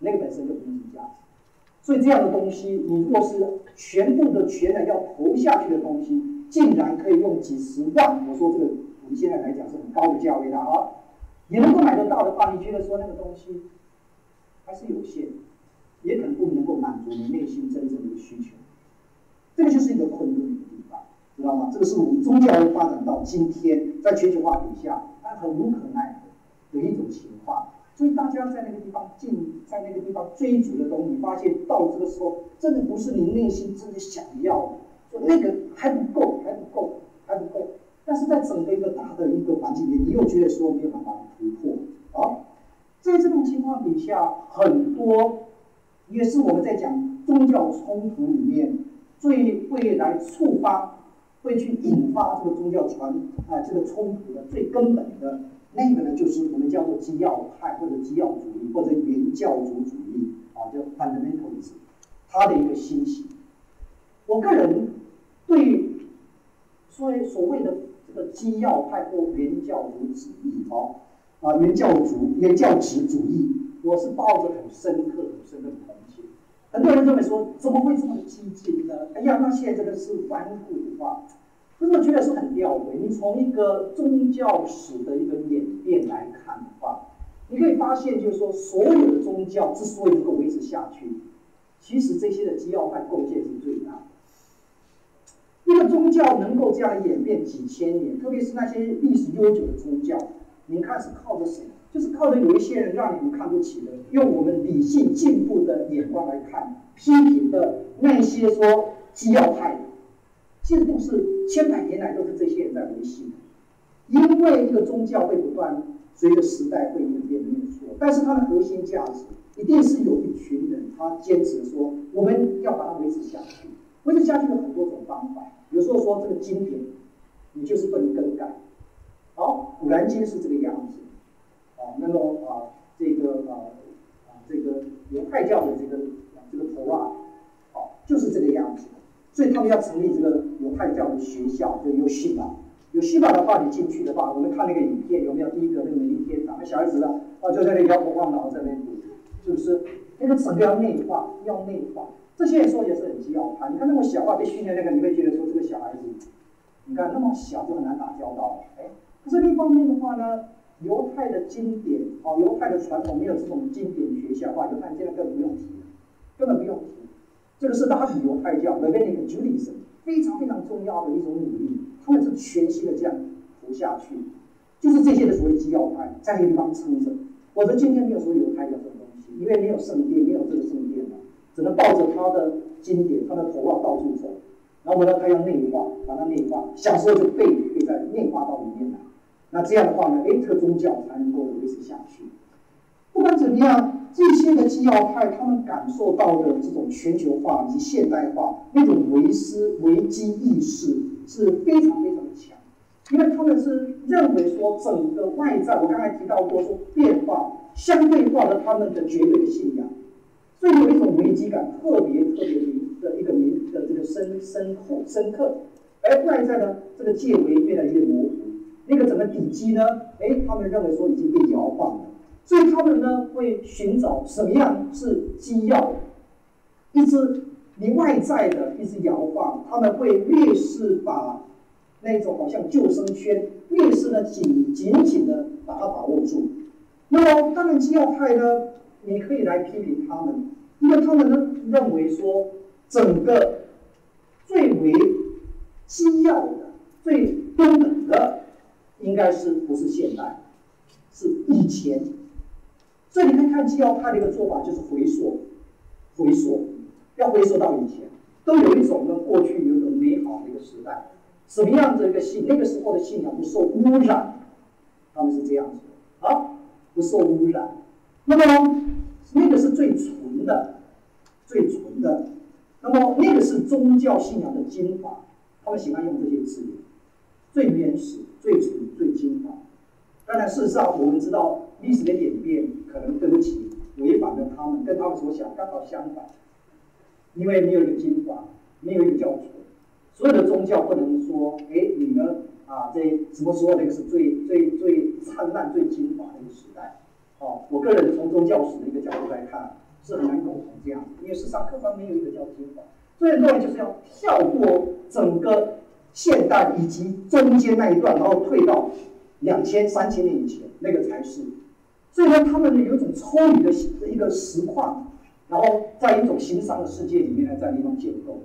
那个本身就没什么价值。所以这样的东西，你若是全部的全然要投下去的东西，竟然可以用几十万，我说这个我们现在来讲是很高的价位了啊，也能够买得到的话，你觉得说那个东西还是有限，也可能不能够满足你内心真正的需求。这个就是一个困顿的地方，知道吗？这个是我们宗教发展到今天，在全球化底下，他很无可奈何的一种情况。所以大家在那个地方进，在那个地方追逐的东西，发现到这个时候，真的不是你内心真的想要的，说那个还不够，还不够，还不够。但是在整个一个大的一个环境里，你又觉得说没有办法突破啊。在这种情况底下，很多也是我们在讲宗教冲突里面。最会来触发，会去引发这个宗教传啊这个冲突的最根本的那个呢，就是我们叫做基要派或者基要主义或者原教主主义啊，叫 fundamentalism，它的一个兴起。我个人对所谓所谓的这个基要派或原教主主义啊啊原教主原教旨主义，我是抱着很深刻很深刻的。很多人认为说，怎么会这么激进呢？哎呀，那现在这个是顽固的话，可是我觉得是很吊诡。你从一个宗教史的一个演变来看的话，你可以发现，就是说，所有的宗教之所以能够维持下去，其实这些的基要派构建是最大的。一个宗教能够这样演变几千年，特别是那些历史悠久的宗教，你看是靠着谁？就是靠着有一些人让你们看不起的，用我们理性进步的眼光来看，批评的那些说基要派，其实都是千百年来都是这些人在维系的。因为一个宗教会不断随着时代会演变没有错，但是它的核心价值一定是有一群人他坚持说我们要把它维持下去。维持下去有很多种方法，有时候说这个经典，你就是不能更改。好，古兰经是这个样子，啊，那么啊，这个啊啊，这个犹太教的这个啊这个头啊，好，就是这个样子。所以他们要成立这个犹太教的学校，就有希法。有希法的话，你进去的话，我们看那个影片，有没有第一个那个美丽天堂？那小孩子啊，啊，就在那摇头晃脑在那读，是不是？那个整个要内化，要内化。这些人说也是很基要派。你看那么小啊，被训练那个，你会觉得说这个小孩子，你看那么小就很难打交道。哎，可是另一方面的话呢，犹太的经典，哦，犹太的传统没有这种经典学校的话，犹太现在根本不用提，根本不用提。这个是拉比犹太教 （Rabbinic Judaism） 非常非常重要的一种努力，他们是全息的这样活下去，就是这些的所谓基要派在那个地方撑着。我说今天没有说犹太教这种东西，因为没有圣殿，没有这个圣殿嘛，只能抱着他的经典，他的头啊到处走，然后呢，他要内化，把它内化，小时候就背，背在内化到里面来。那这样的话呢，哎，这个宗教才能够维持下去。不管怎么样，这些的基要派，他们感受到的这种全球化以及现代化那种维斯维基意识是非常非常的强，因为他们是认为说整个外在，我刚才提到过说变化相对化了他们的绝对的信仰，所以有一种危机感特别特别明的一个明的这个深深厚深刻，而外在呢这个界围越来越模糊，那个整个底基呢，哎，他们认为说已经被摇晃了。所以他们呢会寻找什么样是基要，一直你外在的一直摇晃，他们会越是把那种好像救生圈，越是呢紧紧紧的把它把握住。那么当然基要派呢，你可以来批评他们，因为他们呢认为说整个最为基要的、最根本的，应该是不是现代，是以前。所以你可以看基要派的一个做法，就是回溯，回溯，要回溯到以前，都有一种呢过去有一种美好的一个时代，什么样子一个信，那个时候的信仰不受污染，他们是这样子的啊，不受污染。那么那个是最纯的，最纯的。那么那个是宗教信仰的精华，他们喜欢用这些字眼，最原始、最纯、最精华。当然，事实上我们知道历史的演变可能对不起，违反了他们，跟他们所想刚好相反。因为没有一个精华，没有一个教主，所有的宗教不能说，哎，你们啊，这什么时候那个是最最最灿烂、最精华的一个时代？哦，我个人从宗教史的一个角度来看，是很难苟同这样，因为事实上客观没有一个叫精华，最重要就是要跳过整个现代以及中间那一段，然后退到。两千三千年以前，那个才是。所以呢，他们有一种抽离的一个实况，然后在一种形上的世界里面呢，在地方建构。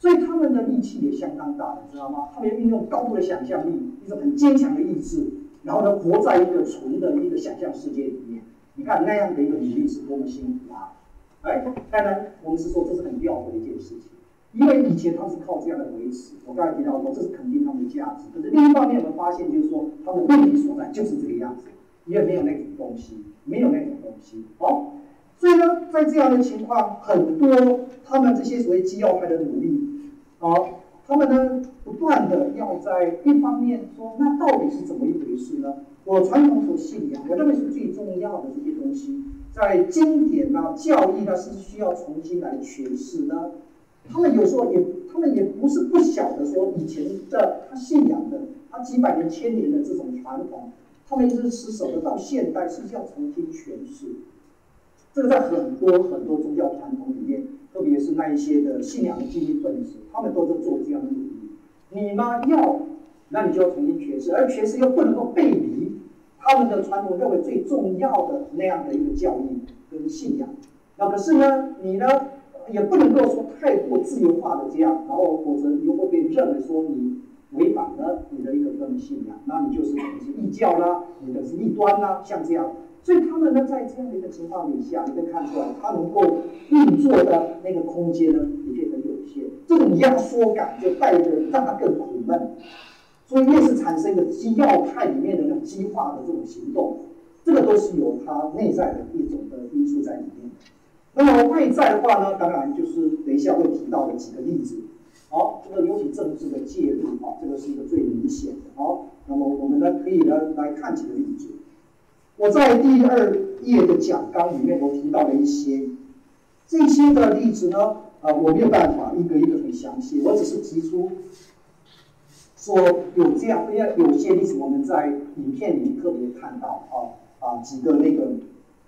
所以他们的力气也相当大，你知道吗？他们运用高度的想象力，一种很坚强的意志，然后呢，活在一个纯的一个想象世界里面。你看那样的一个努力是多么辛苦啊！哎，当然，我们是说这是很吊诡的一件事情。因为以前他是靠这样的维持，我刚才提到过，这是肯定他们的价值。可是另一方面，我们发现就是说，他们问题所在就是这个样子，因为没有那种东西，没有那种东西。好，所以呢，在这样的情况，很多他们这些所谓基要派的努力，好，他们呢不断的要在一方面说，那到底是怎么一回事呢？我传统所信仰，我认为是最重要的这些东西，在经典啊、教义啊，是需要重新来诠释呢？他们有时候也，他们也不是不晓得说以前的他信仰的，他几百年、千年的这种传统，他们一直持守的，到现代是要重新诠释。这个在很多很多宗教传统里面，特别是那一些的信仰的积极分子，他们都在做这样的努力。你呢要，那你就要重新诠释，而诠释又不能够背离他们的传统认为最重要的那样的一个教义跟信仰。那可是呢，你呢？也不能够说太过自由化的这样，然后否则你又会被认为说你违反了你的一个个人信仰，那你就是你是异教啦，你的是异端啦，像这样。所以他们呢，在这样的一个情况底下，你可以看出来，他能够运作的那个空间呢，的确很有限。这种压缩感，就带着让他更苦闷，所以越是产生一个基要派里面的那种激化的这种行动，这个都是有它内在的一种的因素在里面。那么外在的话呢，当然就是等一下会提到的几个例子。好，这个尤其政治的介入，啊，这个是一个最明显的。好，那么我们呢可以呢来看几个例子。我在第二页的讲纲里面，我提到了一些这些的例子呢，啊，我没有办法一个一个很详细，我只是提出说有这样，因为有些例子我们在影片里特别看到啊啊几个那个，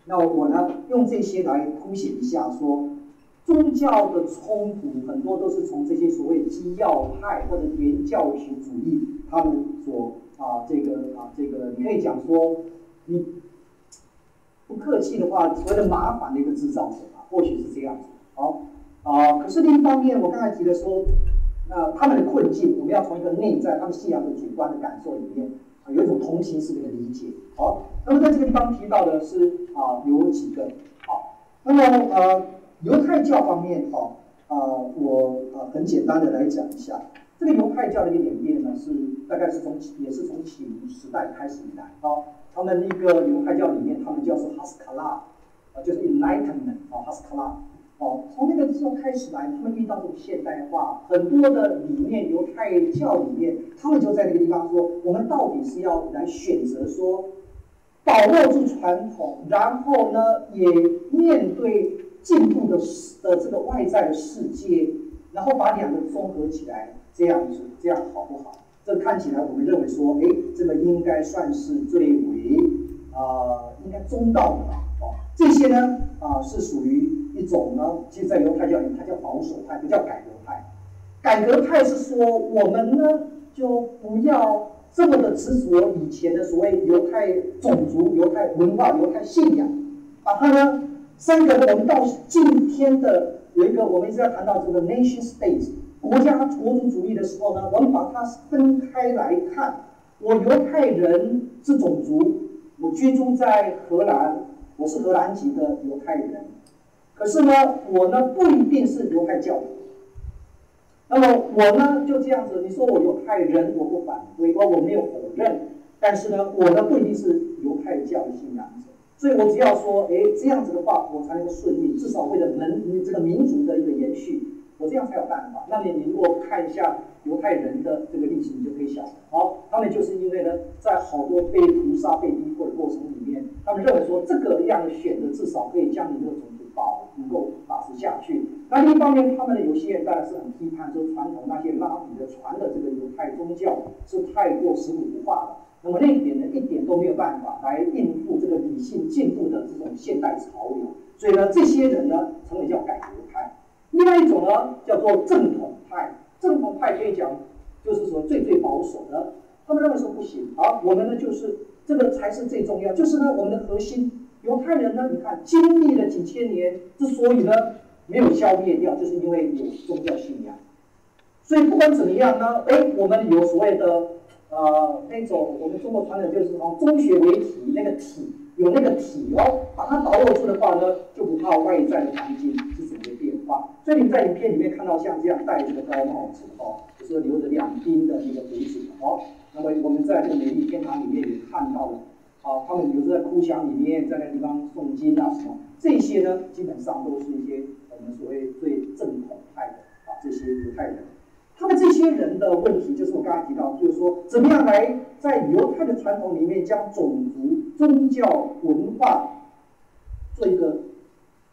那我呢用这些来凸显一下说。宗教的冲突很多都是从这些所谓基要派或者原教旨主义他们所啊这个啊这个你可以讲说你不客气的话所谓的麻烦的一个制造者啊，或许是这样子。好啊，可是另一方面我刚才提的说，那他们的困境我们要从一个内在他们信仰的主观的感受里面有一种同情式的理解。好，那么在这个地方提到的是啊有几个好，那么呃。犹太教方面，哦，啊，我呃很简单的来讲一下，这个犹太教的一个演变呢，是大概是从也是从启蒙时代开始以来，哦，他们一个犹太教里面，他们叫做哈斯卡拉，啊，就是 Enlightenment，哦，哈斯卡拉，哦，从那个时候开始来，他们遇到这种现代化，很多的理念，犹太教里面，他们就在那个地方说，我们到底是要来选择说，保握住传统，然后呢，也面对。进步的的这个外在的世界，然后把两个综合起来，这样子，这样好不好？这看起来我们认为说，哎，这个应该算是最为啊，应该中道的吧哦。这些呢，啊，是属于一种呢，其实在犹太教里，它叫保守派，不叫改革派。改革派是说，我们呢就不要这么的执着以前的所谓犹太种族、犹太文化、犹太信仰，把它呢。三个，我们到今天的有一个，我们一直在谈到这个 nation state 国家国族主义的时候呢，我们把它分开来看。我犹太人是种族，我居住在荷兰，我是荷兰籍的犹太人。可是呢，我呢不一定是犹太教徒。那么我呢就这样子，你说我犹太人，我不反对，我我没有否认。但是呢，我呢不一定是犹太教的信仰者。所以我只要说，哎，这样子的话，我才能够顺利，至少为了民这个民族的一个延续，我这样才有办法。那么你如果看一下犹太人的这个历史，你就可以想，好，他们就是因为呢，在好多被屠杀、被逼迫的过程里面，他们认为说这个样的选择至少可以将你这个种族保能够保持下去。那另一方面，他们的有些人当然是很批判，说传统那些拉比的传的这个犹太宗教是太过死古不化了。那么那一点呢，一点都没有办法来应付这个理性进步的这种现代潮流，所以呢，这些人呢，成为叫改革派。另外一种呢，叫做正统派。正统派可以讲，就是说最最保守的，他们认为说不行。好，我们呢就是这个才是最重要，就是呢我们的核心。犹太人呢，你看经历了几千年，之所以呢没有消灭掉，就是因为有宗教信仰。所以不管怎么样呢，哎，我们有所谓的。呃，那种我们中国传统就是从中学为体，那个体有那个体哦，把它把握住的话呢，就不怕外在的环境是怎么变化。所以你在影片里面看到像这样戴着个高帽子哦，就是留着两鬓的那个胡子哦。那么我们在这个美丽天堂里面也看到了，啊，他们有时在哭墙里面，在那地方诵经啊什么，这些呢，基本上都是一些我们所谓最正统派的啊这些犹太人。他们这些人的问题，就是我刚才提到，就是说，怎么样来在犹太的传统里面将种族、宗教、文化做一个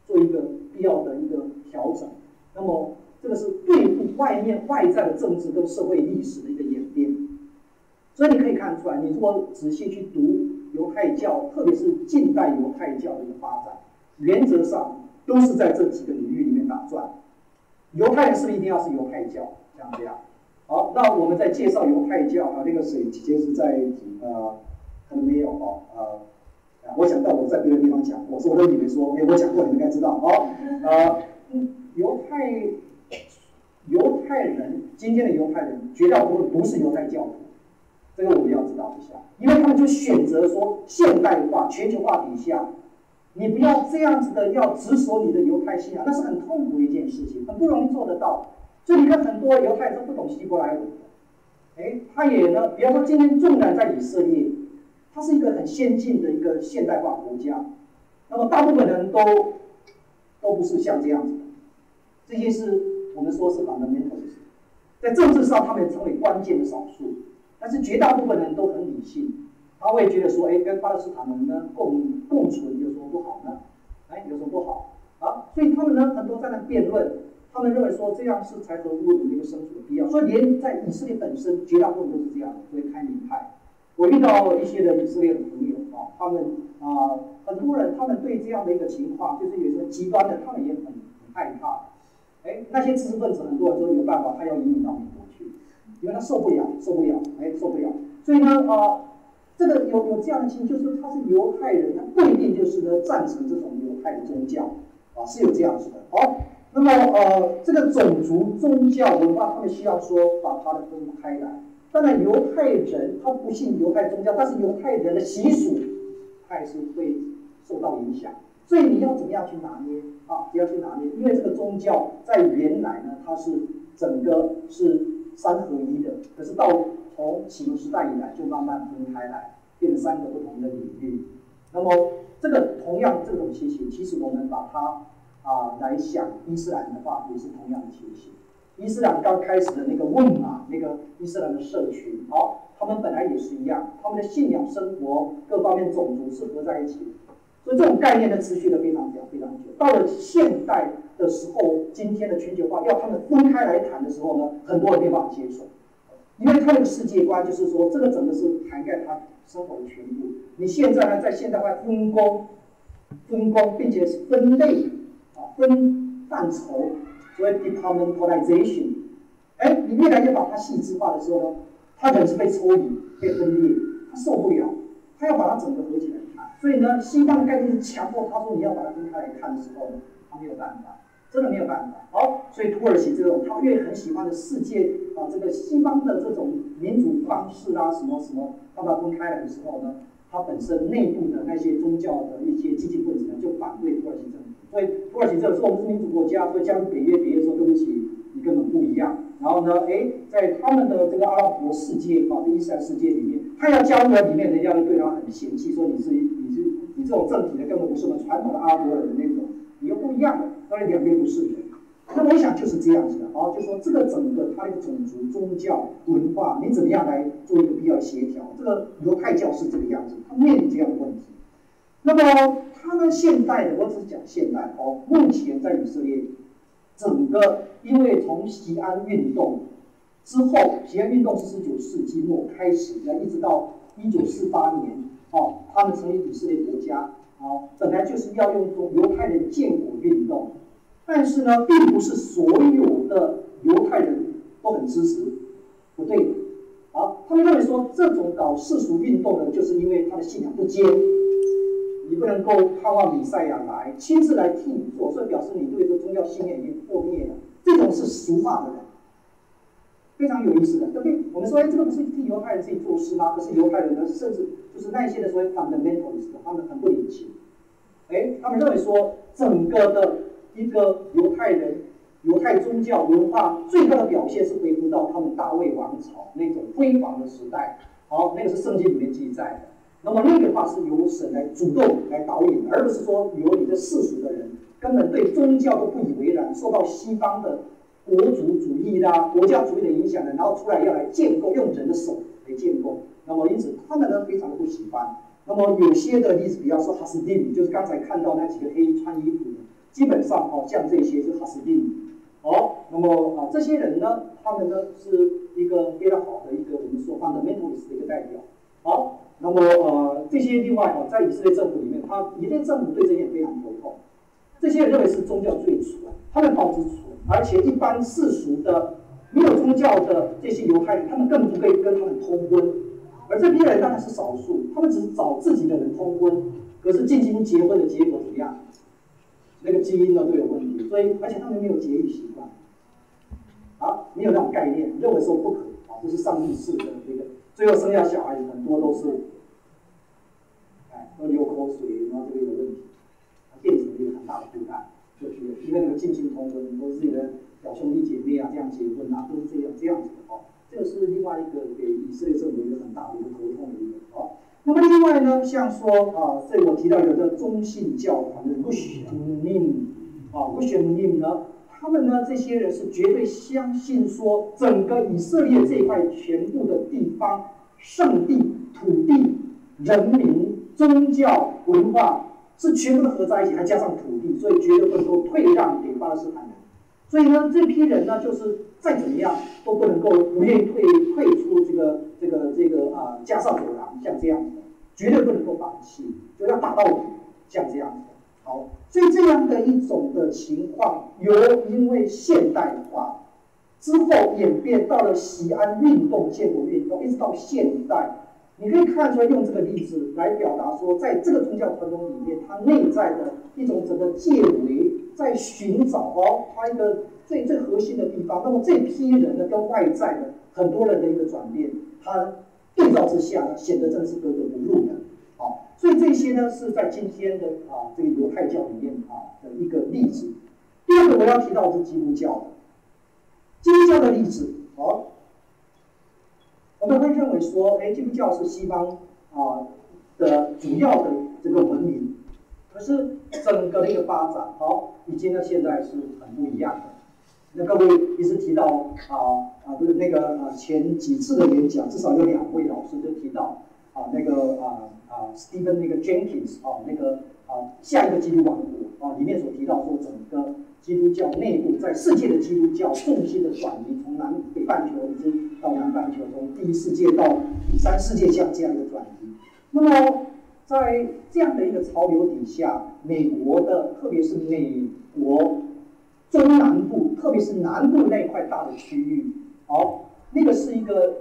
做一个必要的一个调整。那么，这个是对付外面外在的政治跟社会历史的一个演变。所以你可以看出来，你如果仔细去读犹太教，特别是近代犹太教的一个发展，原则上都是在这几个领域里面打转。犹太人是不是一定要是犹太教？像这样，好，那我们在介绍犹太教啊，那个谁其实是在呃，可能没有哦，呃，我想到我在别的地方讲过，所以我跟你们说，哎，我讲过，你们应该知道，好，呃，犹太犹太人，今天的犹太人绝大部分不是犹太教徒，这个我们要知道一下，因为他们就选择说现代化、全球化底下，你不要这样子的要执守你的犹太信仰，那是很痛苦的一件事情，很不容易做得到。所以你看，很多犹太人都不懂希伯来文，哎，他也呢，比方说今天纵然在以色列，它是一个很先进的一个现代化国家，那么大部分人都都不是像这样子的，这些是我们说是吧，门徒事情在政治上他们成为关键的少数，但是绝大部分人都很理性，他会觉得说，哎，跟巴勒斯坦人呢共共存有什么不好呢？哎，有什么不好？啊，所以他们呢很多在那辩论，他们认为说这样是才合乎一个生存的必要，所以连在以色列本身，绝大部分都是这样，所以开明派。我遇到一些的以色列的朋友啊，他们啊，很多人他们对这样的一个情况，就是有些极端的，他们也很很害怕。哎，那些知识分子很多人说有办法，他要移民到美国，因为他受不了，受不了，哎，受不了。所以呢，啊，这个有有这样的情，就是他是犹太人，他不一定就是呢赞成这种犹太的宗教，啊，是有这样子的。好，那么呃，这个种族、宗教、文化，他们需要说把它的分开来。当然，犹太人他不信犹太宗教，但是犹太人的习俗，他还是会受到影响。所以你要怎么样去拿捏啊？你要去拿捏，因为这个宗教在原来呢，它是整个是三合一的，可是到从启蒙时代以来，就慢慢分开来，变成三个不同的领域。那么这个同样这种情形，其实我们把它啊来想伊斯兰的话，也是同样的情形。伊斯兰刚开始的那个问马，那个伊斯兰的社群，好，他们本来也是一样，他们的信仰、生活各方面、种族是合在一起，所以这种概念呢持续的非常久、非常久。到了现代的时候，今天的全球化要他们分开来谈的时候呢，很多人没办法接受，因为他那个世界观就是说，这个整个是涵盖他生活的全部。你现在呢，在现代化分工、分工，并且是分类啊，分范畴。所谓 departmentalization，哎，你越来越把它细致化的时候呢，他总是被抽离、被分裂，他受不了，他要把它整个合起来。所以呢，西方的概念是强迫他说你要把它分开来看的时候呢，他没有办法，真的没有办法。好，所以土耳其这种他越很喜欢的世界啊，这个西方的这种民主方式啊，什么什么，他把它分开来的时候呢，他本身内部的那些宗教的一些激进分子呢，就反对土耳其政府。所以土耳其这个是我们是民主国家，所以加入北约，北约说对不起，你根本不一样。然后呢，哎，在他们的这个阿拉伯世界啊，伊斯兰世界里面，他要加入了里面，人家就对他很嫌弃，说你是这种政体的根本不是我们传统的阿拉伯人的那种，你又不一样的，当然两边不是人。那我想就是这样子的，啊，就说这个整个它的种族、宗教、文化，你怎么样来做一个必要协调？这个犹太教是这个样子，他面临这样的问题。那么。他们现代的，我只讲现代哦。目前在以色列，整个因为从西安运动之后，西安运动是十九世纪末开始的，一直到一九四八年哦，他们成立以色列国家哦，本来就是要用犹太人建国运动，但是呢，并不是所有的犹太人都很支持，不对的。好，他们认为说这种搞世俗运动的，就是因为他的信仰不坚。你不能够盼望米赛亚来亲自来替你做，所以表示你对这宗教信念已经破灭了。这种是俗化的人，非常有意思的，对不对？我们说，哎，这个不是替犹太人自己做事吗？可是犹太人呢，甚至就是那些的所谓 fundamentalist，他们很不领情。哎，他们认为说，整个的一个犹太人、犹太宗教文化最大的表现是恢复到他们大卫王朝那种辉煌的时代。好，那个是圣经里面记载的。那么那个话是由神来主动来导引，而不是说由你这世俗的人根本对宗教都不以为然，受到西方的国族主义啦、国家主义的影响呢，然后出来要来建构，用人的手来建构。那么因此他们呢非常的不喜欢。那么有些的例子，比方说哈斯丁，就是刚才看到那几个黑穿衣服的，基本上哦像这些是哈斯丁。好，那么啊这些人呢，他们呢是一个非常好的一个我们说 fundamentalist 的一个代表。好。那么呃，这些另外哈，在以色列政府里面，他以色列政府对这些非常头痛。这些人认为是宗教最纯，他们保持纯，而且一般世俗的没有宗教的这些犹太人，他们更不可以跟他们通婚。而这批人当然是少数，他们只是找自己的人通婚，可是近亲结婚的结果怎么样？那个基因呢都有问题，所以而且他们没有节育习惯，啊，没有那种概念，认为说不可啊，这是上帝赐的这个。最后生下小孩子很多都是，哎，都流口水，然后这个有问题，变成一个很大的负担。就是因为那个近亲通婚，都是自己的表兄弟姐妹啊这样结婚啊，都是这样这样子的哦。这是另外一个给以色列政府一个很大的一个头痛的一个哦。那么另外呢，像说啊，这我提到有个中信教团的穆选命啊，Gushnim 呢，他们呢，这些人是绝对相信说，整个以色列这一块全部的地方、圣地、土地、人民、宗教、文化是全部都合在一起，还加上土地，所以绝对不能够退让给巴勒斯坦人。所以呢，这批人呢，就是再怎么样都不能够不愿意退退出这个这个这个啊加上走廊，像这样子，绝对不能够放弃，就要打到底，像这样子。好，所以这样的一种的情况，由因为现代化之后演变到了西安运动、建国运动，一直到现代，你可以看出来，用这个例子来表达说，在这个宗教传统里面，它内在的一种整个戒围。在寻找哦，他一个最最核心的地方。那么这批人呢，跟外在的很多人的一个转变，他对照之下呢，显得真的是格格不入的。好，所以这些呢，是在今天的啊这个犹太教里面啊的一个例子。第二个我要提到是基督教，基督教的例子。好，我们会认为说，哎，基督教是西方啊的主要的这个文明。可是整个的一个发展，好，已经呢现在是很不一样的。那各位一直提到啊啊，就是那个啊前几次的演讲，至少有两位老师就提到啊那个啊啊 Stephen 那个 Jenkins 啊那个啊下一个基督王国啊里面所提到说整个基督教内部在世界的基督教重心的转移，从南北半球已经到南半球，从第一世界到第三世界这样这样一个转移。那么在这样的一个潮流底下，美国的，特别是美国中南部，特别是南部那一块大的区域，好，那个是一个，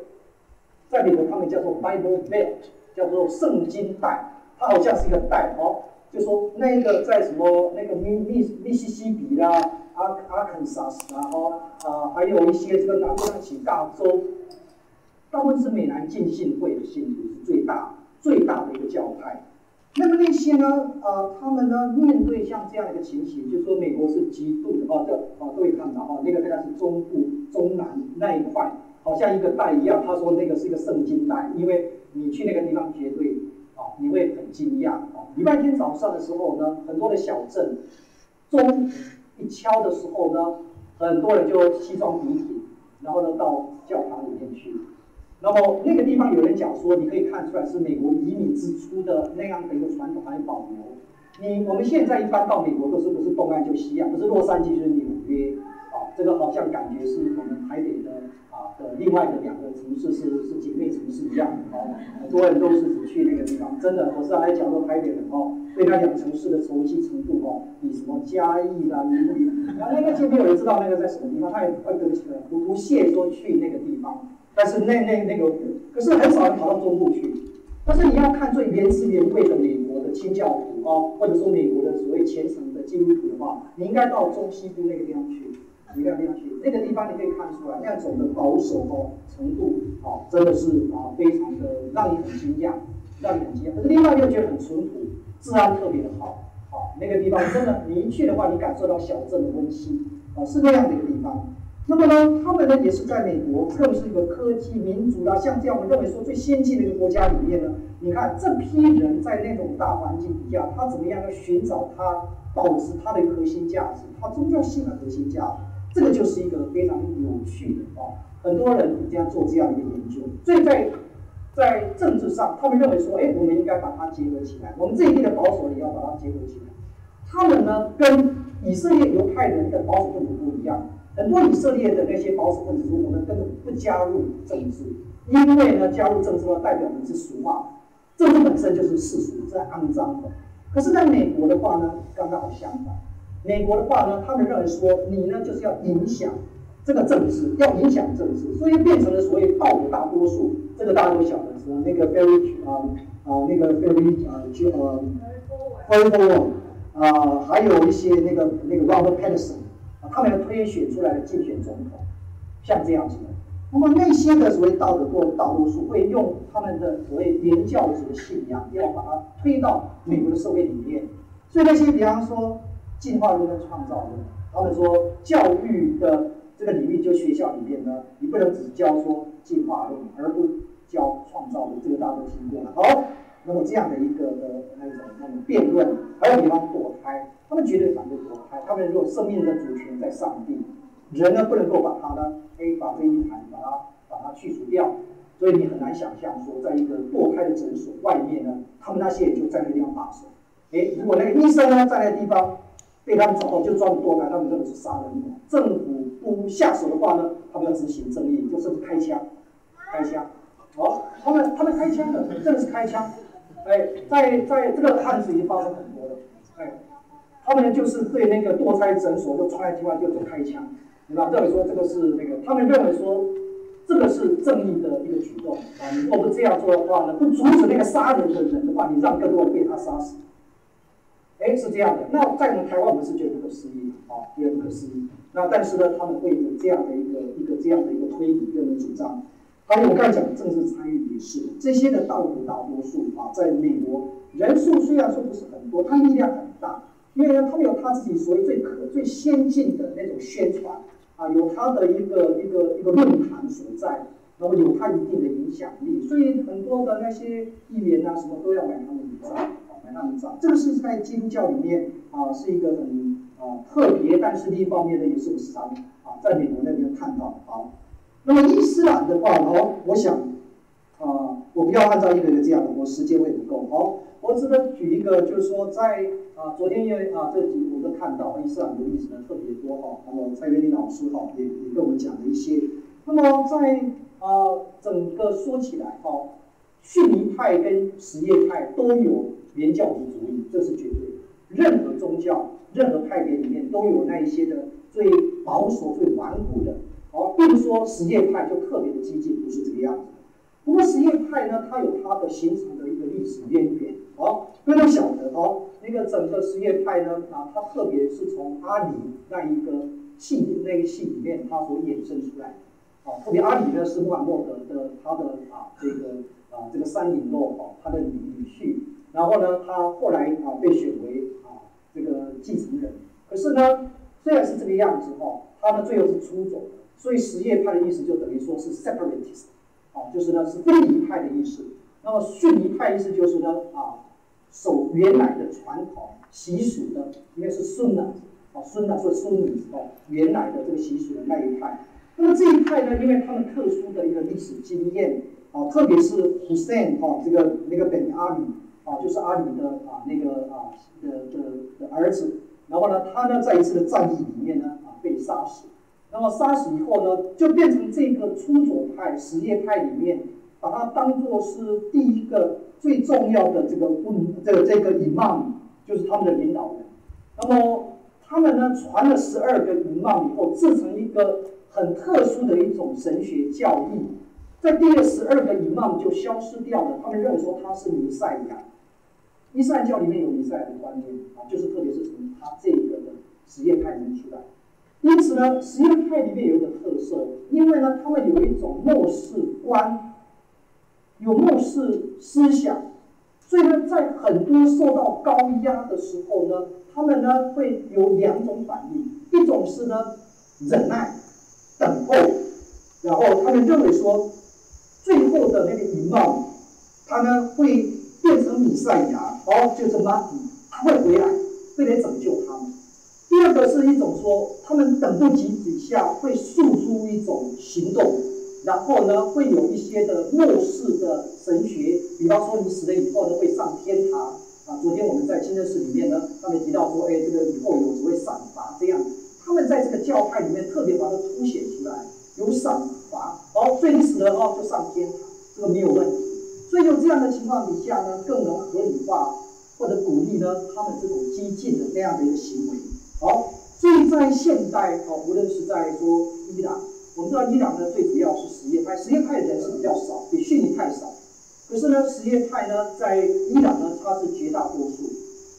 在美国他们叫做 Bible Belt，叫做圣经带，它好像是一个带，哦，就说那个在什么那个密密密西西比啦，阿阿肯萨斯啊，哦啊，还有一些这个南部那几大州，大部分是美南浸信会的信徒是最大。最大的一个教派，那么那些呢？呃，他们呢面对像这样的一个情形，就说美国是极度的哦，这哦各位看到哦，那个大概是中部、中南那一块，好像一个带一样。他说那个是一个圣经带，因为你去那个地方绝对哦，你会很惊讶哦。礼拜天早上的时候呢，很多的小镇钟一敲的时候呢，很多人就西装笔挺，然后呢到教堂里面去。那么那个地方有人讲说，你可以看出来是美国移民之初的那样的一个传统还保留。你我们现在一般到美国都是不是东岸就西岸，不是洛杉矶就是纽约，啊，这个好像感觉是我们台北的啊的另外的两个城市是是姐妹城市一样，哦，很多人都是只去那个地方。真的，我是来讲说台北人哦，对那两个城市的熟悉程度哦，比什么嘉义啦、云林，那那个就没有人知道那个在什么地方，他也不会不不屑说去那个地方。但是那那那个，可是很少人跑到中部去。但是你要看最原汁原味的美国的清教徒啊，或者说美国的所谓虔诚的基督徒的话，你应该到中西部那个地方去，那个地方去，那个地方你可以看出来，那种的保守哦程度，哦，真的是啊非常的让你很惊讶，让你很惊讶。可是另外又觉得很淳朴，治安特别的好，好那个地方真的你一去的话，你感受到小镇的温馨，啊是那样的一个地方。那么呢，他们呢也是在美国，更是一个科技民主啦。像这样，我们认为说最先进的一个国家里面呢，你看这批人在那种大环境底下，他怎么样要寻找他保持他的核心价值，他宗教性的核心价值，这个就是一个非常有趣的啊。很多人这样做这样一个研究，所以在在政治上，他们认为说，哎，我们应该把它结合起来，我们这一批的保守也要把它结合起来。他们呢，跟以色列犹太人的保守分子不一样。很多以色列的那些保守分子说，我们根本不加入政治，因为呢，加入政治的话代表的是俗化，政治本身就是世俗、是肮脏的。可是，在美国的话呢，刚刚好相反。美国的话呢，他们认为说，你呢就是要影响这个政治，要影响政治，所以变成了所谓道德大多数。这个大家都晓得是那个 very 啊啊那个 very 啊就呃 very forward 啊，还有一些那个那个 Robert Patterson。他们推选出来的竞选总统，像这样子的。那么那些的所谓道德过大多数会用他们的所谓原教旨的信仰，要把它推到美国的社会里面。所以那些比方说进化论跟创造论，他们说教育的这个领域，就学校里面呢，你不能只教说进化论，而不教创造论。这个大家都听过了。好，那么这样的一个的那种那种辩论，还有比方堕胎，他们绝对反对堕胎，他们认为生命的主权在上帝，人呢不能够把它呢，可以把这一盘把它把它去除掉，所以你很难想象说，在一个堕胎的诊所外面呢，他们那些人就在那个地方把守，哎，如果那个医生呢在那个地方被他们找到就抓住堕胎，他们认为是杀人，政府不下手的话呢，他们要执行正义，就甚至开枪，开枪，好，他们他们开枪的，真的是开枪。哎，在在这个案子已经发生很多了，哎，他们就是对那个堕胎诊所就传来电话就就开枪，对吧？认为说这个是那个，他们认为说这个是正义的一个举动啊！你如果不这样做的话呢，不阻止那个杀人的人的话，你让更多人被他杀死。哎，是这样的。那在我们台湾，我们是觉得不可思议啊，觉得不可思议。那但是呢，他们会有这样的一个一个这样的一个推理跟主张。还有我刚才讲的政治参与也是，这些的道德大多数啊，在美国人数虽然说不是很多，它力量很大，因为呢，他有他自己所谓最可最先进的那种宣传啊，有他的一个一个一个论坛所在，那么有他一定的影响力，所以很多的那些议员啊什么都要买他们的账，买他们的账，这个是在基督教里面啊是一个很啊特别，但是另一方面呢也是我时常啊在美国那边看到啊。那么伊斯兰的话，哦，我想，啊，我不要按照一个一个这样，我时间会不够。好，我只能举一个，就是说，在啊，昨天因为啊，这几我都看到伊斯兰的例子呢特别多哈。那么蔡元林老师哈也也跟我们讲了一些。那么在啊，整个说起来哈，逊尼派跟什叶派都有原教旨主义，这是绝对。任何宗教、任何派别里面都有那一些的最保守、最顽固的。好，并说实验派就特别的激进，不是这个样子。不过实验派呢，它有它的形成的一个历史渊源。好，各位都晓得哦，那个整个实验派呢，啊，它特别是从阿里那一个系那个系里面，它所衍生出来的。啊，特别阿里呢是穆罕默德的他的啊这个啊这个三领落哦，他的女女婿。然后呢，他后来啊被选为啊这个继承人。可是呢，虽然是这个样子哈，他呢最后是出走了。所以什叶派的意思就等于说是 separatist，啊，就是呢是分离派的意思。那么逊尼派意思就是呢啊，守原来的传统习俗的，应该是孙的，啊孙的说孙子哦，原来的这个习俗的那一派。那么这一派呢，因为他们特殊的一个历史经验啊，特别是 Hussein 啊这个那个本阿里啊，就是阿里的啊那个啊的的的儿子，然后呢他呢在一次的战役里面呢啊被杀死。那么杀死以后呢，就变成这个出左派什叶派里面，把它当做是第一个最重要的这个问这个这个 imam，就是他们的领导人。那么他们呢传了十二个 imam 以后，制成一个很特殊的一种神学教义，在第二十二个 imam 就消失掉了。他们认为说他是弥赛亚，伊斯兰教里面有弥赛亚的观念啊，就是特别是从他这个的什叶派里面出来。因此呢，实验派里面有一个特色，因为呢，他们有一种末世观，有末世思想，所以呢，在很多受到高压的时候呢，他们呢会有两种反应，一种是呢忍耐、等候，然后他们认为说，最后的那个遗貌，他呢会变成米赛亚，哦，就是马底，他会回来，会来拯救他。第二个是一种说，他们等不及底下会诉出一种行动，然后呢，会有一些的末世的神学，比方说你死了以后呢会上天堂啊。昨天我们在清真寺里面呢，他们提到说，哎，这个以后有所谓赏罚这样，他们在这个教派里面特别把它凸显出来，有赏罚，哦，所以你死了哦就上天堂，这个没有问题。所以有这样的情况底下呢，更能合理化或者鼓励呢他们这种激进的这样的一个行为。好，所以在现代，哦，无论是在说伊朗，我们知道伊朗呢，最主要是什叶派，什叶派的人是比较少，比逊尼派少。可是呢，什叶派呢，在伊朗呢，它是绝大多数。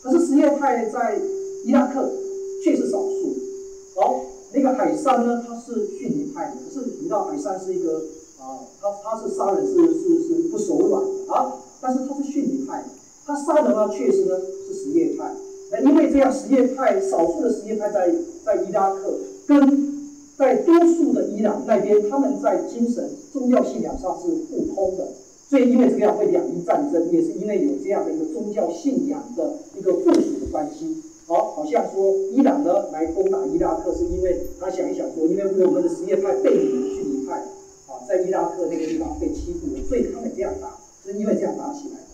可是什叶派在伊拉克却是少数。好，那个海山呢，他是逊尼派的，可是你知道海山是一个啊，他他是杀人是是是不手软的啊，但是他是逊尼派，他杀人呢，确实呢是什叶派。那因为这样，什叶派少数的什叶派在在伊拉克，跟在多数的伊朗那边，他们在精神宗教信仰上是互通的，所以因为这样会两伊战争，也是因为有这样的一个宗教信仰的一个附属的关系。好，好像说伊朗呢来攻打伊拉克，是因为他想一想说，因为我们的什叶派背离逊尼派，啊，在伊拉克那个地方被欺负了，所以他们这样打，是因为这样打起来的。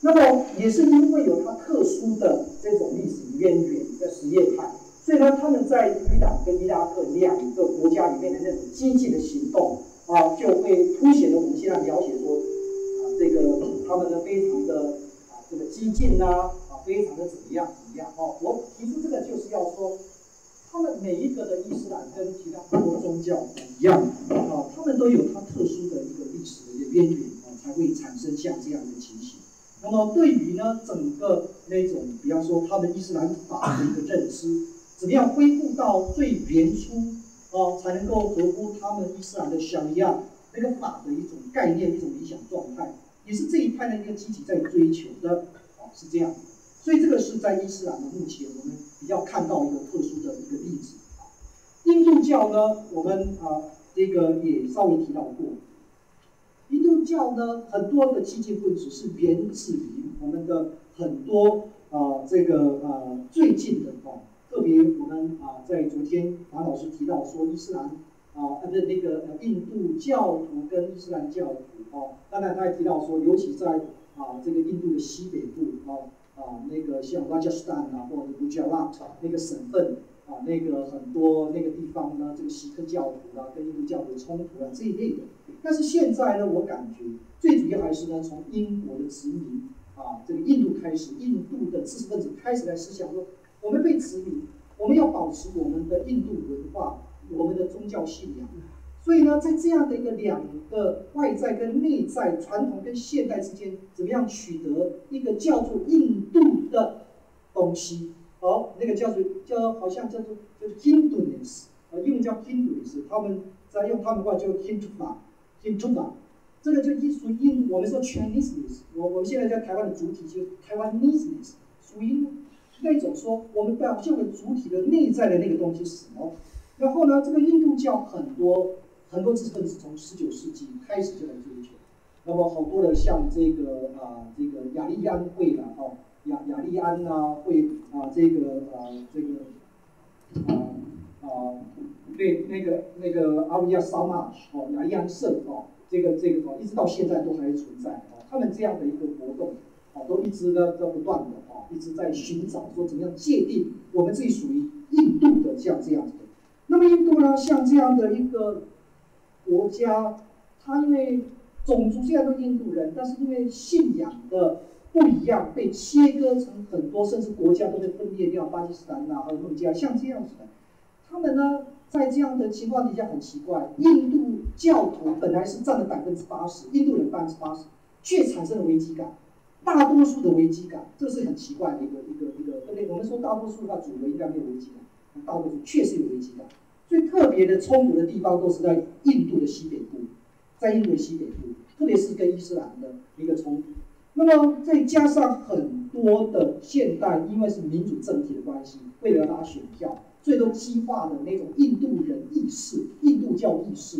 那么也是因为有它特殊的这种历史渊源的什叶派，所以呢，他们在伊朗跟伊拉克两个国家里面的那种积极的行动啊，就会凸显了我们现在描写说啊，这个他们的非常的啊这个激进呐啊。非常的怎么样怎么样哦？我提出这个就是要说，他们每一个的伊斯兰跟其他很多宗教一样啊，他们都有它特殊的一个历史的一个渊源啊，才会产生像这样的情形。那么对于呢整个那种，比方说他们伊斯兰法的一个认知，怎么样恢复到最原初啊，才能够合乎他们伊斯兰的想要那个法的一种概念、一种理想状态，也是这一派的一个积极在追求的啊，是这样。所以这个是在伊斯兰的目前我们比较看到一个特殊的一个例子啊。印度教呢，我们啊这个也稍微提到过。印度教呢，很多的激进分子是源自于我们的很多啊这个啊最近的啊，特别我们啊在昨天马老师提到说伊斯兰啊的那个印度教徒跟伊斯兰教徒啊，当然他也提到说，尤其在啊这个印度的西北部啊。啊，那个像拉加斯坦啊，或者古吉拉特那个省份啊，那个很多那个地方呢，这个锡克教徒啊，跟印度教徒冲突啊这一类的。但是现在呢，我感觉最主要还是呢，从英国的殖民啊，这个印度开始，印度的知识分子开始来思想说，我们被殖民，我们要保持我们的印度文化，我们的宗教信仰。所以呢，在这样的一个两个外在跟内在、传统跟现代之间，怎么样取得一个叫做印度的东西？好，那个叫做叫好像叫做叫做 Hinduness，啊，英文叫 Hinduness，他们在用他们话叫 Hindu，Hindu，这个就一属于印，我们说 Chineseness，我我们现在在台湾的主体就是台湾 Neseness，属于那种说我们表现为主体的内在的那个东西是什么？然后呢，这个印度教很多。很多知识分子从十九世纪开始就来追求，那么好多的像这个啊，这个雅利安会啦，哦，雅雅利安呐会啊，这个啊，这个啊啊，对那个那个阿维亚萨玛哦，雅利安圣哦，这个这个哦，一直到现在都还存在哦，他们这样的一个活动哦，都一直呢在不断的哦，一直在寻找说怎么样界定我们自己属于印度的像这样子的。那么印度呢，像这样的一个。国家，他因为种族现在都印度人，但是因为信仰的不一样，被切割成很多，甚至国家都被分裂掉。巴基斯坦呐，还有孟加，像这样子的，他们呢，在这样的情况底下很奇怪，印度教徒本来是占了百分之八十，印度人百分之八十，却产生了危机感，大多数的危机感，这是很奇怪的一个一个一个。对不对，我们说大多数的话，主流应该没有危机感，大多数确实有危机感。最特别的冲突的地方都是在印度的西北部，在印度的西北部，特别是跟伊斯兰的一个冲突。那么再加上很多的现代，因为是民主政体的关系，为了拉选票，最终激化的那种印度人意识、印度教意识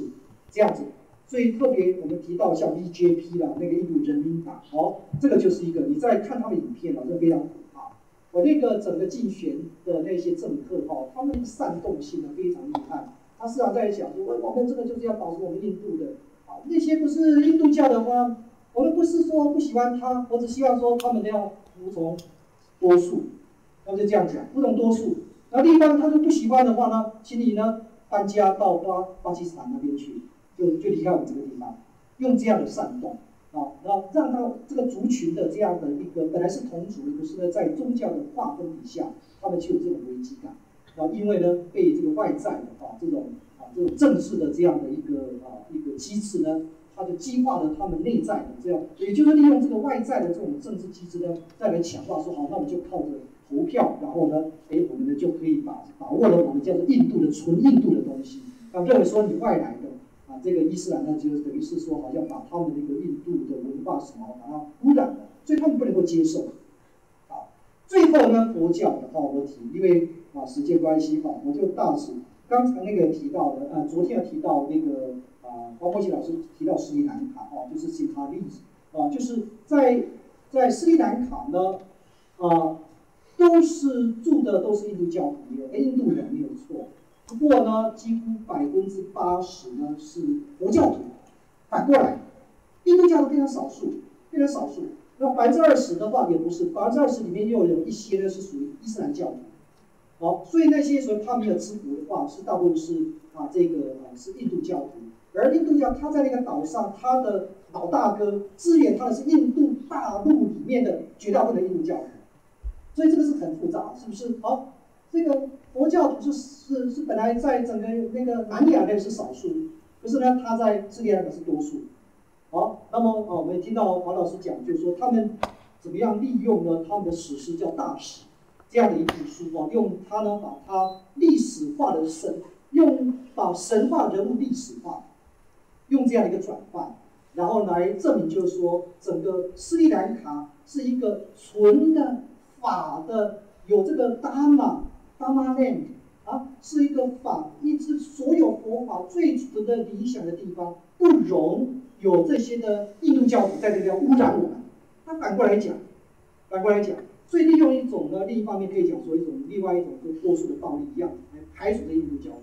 这样子。所以特别我们提到像 BJP 啦那个印度人民党，哦，这个就是一个你在看他的影片啊，这非常可怕。我那个整个竞选的那些政客哈，他们煽动性呢非常厉害。他时常在讲说，我们这个就是要保持我们印度的啊，那些不是印度教的吗，我们不是说不喜欢他，我只希望说他们要服从多数，那就这样讲，服从多数。那另一方他就不喜欢的话呢，请你呢搬家到巴巴基斯坦那边去，就就离开我们这个地方，用这样的煽动。啊，然后让他这个族群的这样的一个本来是同族的，可是呢，在宗教的划分底下，他们就有这种危机感啊，因为呢，被这个外在的啊这种啊这种政治的这样的一个啊一个机制呢，它就激化了他们内在的这样，也就是利用这个外在的这种政治机制呢，再来强化说好，那我们就靠着投票，然后呢，哎，我们呢就可以把把握了我们叫做印度的纯印度的东西，啊，认为说你外来的啊。这个伊斯兰呢，就等于是说，好像把他们的一个印度的文化什么，把它污染了，所以他们不能够接受。啊，最后呢，佛教的话我提，因为啊时间关系哈，我就大致刚才那个提到的，啊，昨天提到那个啊，包括谢老师提到斯里兰卡哦，就是其他例子啊，就是。在在斯里兰卡呢，啊，都是住的都是印度教徒，有印度人没有错。不过呢，几乎百分之八十呢是佛教徒。反过来，印度教徒非常少数，非常少数。那百分之二十的话也不是，百分之二十里面又有一些呢是属于伊斯兰教徒。好，所以那些所谓帕米尔之国的话，是大部分是啊这个啊是印度教徒。而印度教他在那个岛上，他的老大哥支援他的是印度大陆里面的绝大部分的印度教徒。所以这个是很复杂，是不是？好。这个佛教徒是是是本来在整个那个南亚那是少数，可是呢，他在斯里兰卡是多数。好，那么哦，我们听到黄老师讲，就是说他们怎么样利用呢？他们的史诗叫大史这样的一部书啊，用它呢把它历史化的神，用把神话人物历史化，用这样的一个转换，然后来证明就是说，整个斯里兰卡是一个纯的法的，有这个达玛。达玛 land 啊，是一个法，一直所有佛法最值得理想的地方，不容有这些的印度教徒在这边污染我们。他反过来讲，反过来讲，所以利用一种呢，另一方面可以讲说一种另外一种跟多数的暴力一样来排除的印度教徒。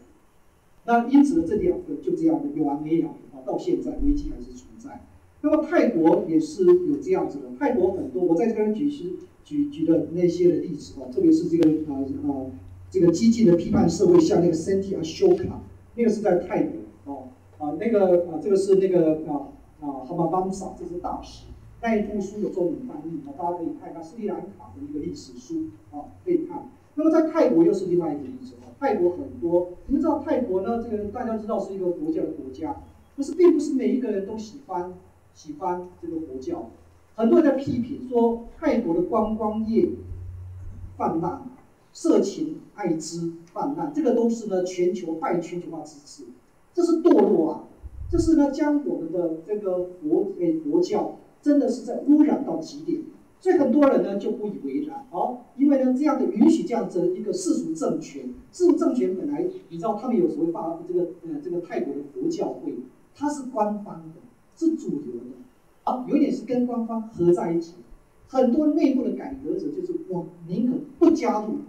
那因此呢，这两个就这样的有完没了，到现在危机还是存在。那么泰国也是有这样子的，泰国很多，我在这边举是举举的那些的例子啊，特别是这个啊啊。这个激进的批判社会，像那个 Santi Ashoka，那个是在泰国哦啊，那个啊，这个是那个啊啊哈巴邦萨，这是大师，那一部书有中文翻译啊，大家可以看一看斯里兰卡的一个历史书啊，可以看。那么在泰国又是另外一个例子啊，泰国很多，你们知道泰国呢，这个大家知道是一个佛教的国家，可是并不是每一个人都喜欢喜欢这个佛教，很多人在批评说泰国的观光业泛滥。色情、艾滋泛滥，这个都是呢全球拜全球化之势，这是堕落啊！这是呢将我们的这个佛诶佛教真的是在污染到极点，所以很多人呢就不以为然哦，因为呢这样的允许这样子一个世俗政权，世俗政权本来你知道他们有所谓发这个呃这个泰国的佛教会，它是官方的，是主流的，啊有点是跟官方合在一起，很多内部的改革者就是我宁可不加入。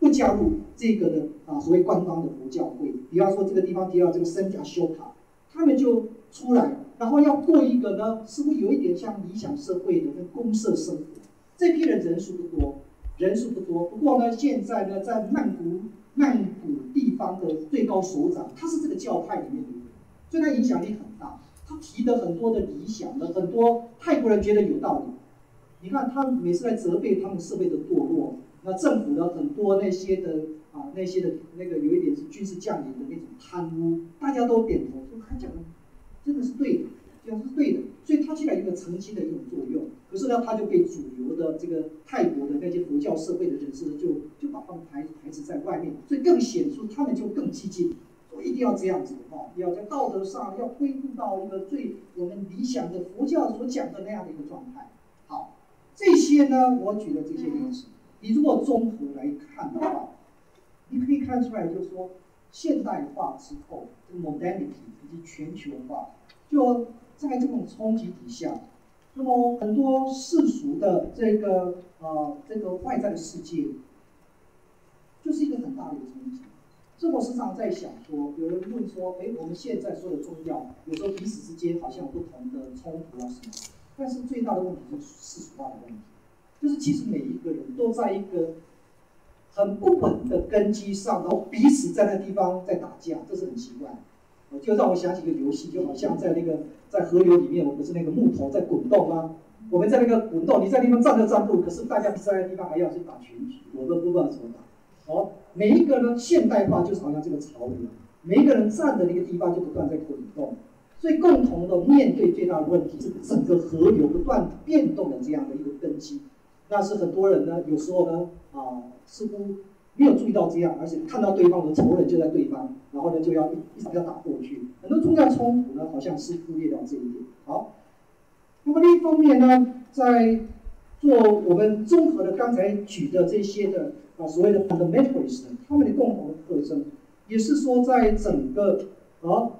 不加入这个的啊，所谓官方的佛教会，比方说这个地方提到这个僧伽修卡，他们就出来，然后要过一个呢，似乎有一点像理想社会的跟公社生活。这批人人数不多，人数不多。不过呢，现在呢，在曼谷曼谷地方的最高首长，他是这个教派里面的人，所以他影响力很大。他提的很多的理想的，很多泰国人觉得有道理。你看他每次来责备他们社会的堕落。那政府的很多那些的啊，那些的那个有一点是军事将领的那种贪污，大家都点头说他讲的真的是对的，讲是对的，所以他起来一个澄清的一种作用。可是呢，他就被主流的这个泰国的那些佛教社会的人士呢，就就把他们排排斥在外面，所以更显出他们就更激进，说一定要这样子的话，要在道德上要恢复到一个最我们理想的佛教所讲的那样的一个状态。好，这些呢，我举的这些例子。你如果综合来看的话，你可以看出来，就是说现代化之后，这个 modernity 以及全球化，就在这种冲击底下，那么很多世俗的这个呃这个外在的世界，就是一个很大的一个冲击。这我时常在想说，有人问说，哎，我们现在说的宗教，有时候彼此之间好像有不同的冲突啊什么，但是最大的问题就是世俗化的问题。就是其实每一个人都在一个很不稳的根基上，然后彼此在那地方在打架，这是很奇怪。就让我想起一个游戏，就好像在那个在河流里面，我们是那个木头在滚动吗？我们在那个滚动，你在地方站着站不，可是大家在那地方还要去打拳击，我都不知道怎么打。哦，每一个呢现代化就是好像这个潮流，每一个人站的那个地方就不断在滚动，所以共同的面对最大的问题是整个河流不断变动的这样的一个根基。那是很多人呢，有时候呢，啊，似乎没有注意到这样，而且看到对方的仇人就在对方，然后呢就要一一场要打过去。很多宗教冲突呢，好像是忽略掉这一点。好，那么另一方面呢，在做我们综合的刚才举的这些的啊所谓的 fundamentalism，他们的共同的特征，也是说在整个啊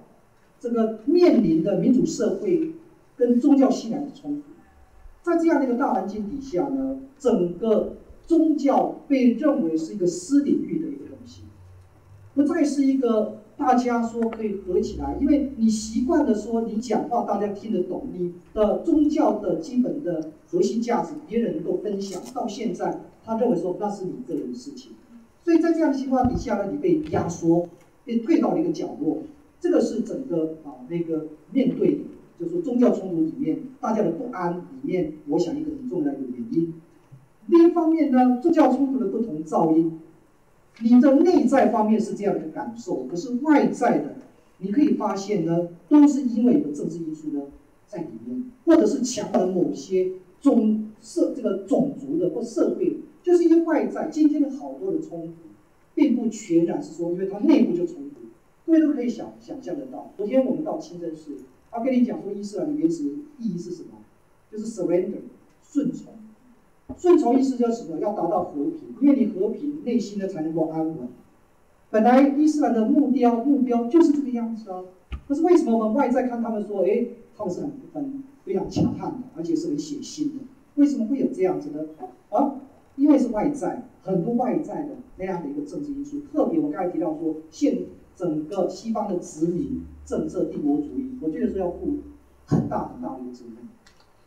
这个面临的民主社会跟宗教信仰的冲突。在这样的一个大环境底下呢，整个宗教被认为是一个私领域的一个东西，不再是一个大家说可以合起来，因为你习惯了说你讲话大家听得懂，你的宗教的基本的核心价值别人能够分享，到现在他认为说那是你个人的事情，所以在这样的情况底下呢，你被压缩，被退到了一个角落，这个是整个啊那个面对，就是宗教冲突里面大家的不安里面，我想一个很重要的原因。另一方面呢，宗教冲突的不同噪音。你的内在方面是这样的感受，可是外在的，你可以发现呢，都是因为有政治因素呢在里面，或者是强化了某些种社这个种族的或社会，就是因为外在。今天的好多的冲突，并不全然是说因为它内部就冲突，各位都可以想想象得到。昨天我们到清真寺，他跟你讲说伊斯兰的原始意义是什么，就是 surrender 顺从。顺从意思就是什么？要达到和平，因为你和平，内心呢才能够安稳。本来伊斯兰的目标目标就是这个样子啊。可是为什么我们外在看他们说，哎，他们是很很非常强悍的，而且是很血腥的？为什么会有这样子呢？啊，因为是外在很多外在的那样的一个政治因素。特别我刚才提到说，现整个西方的殖民政策、帝国主义，我觉得是要负很大很大的一个责任。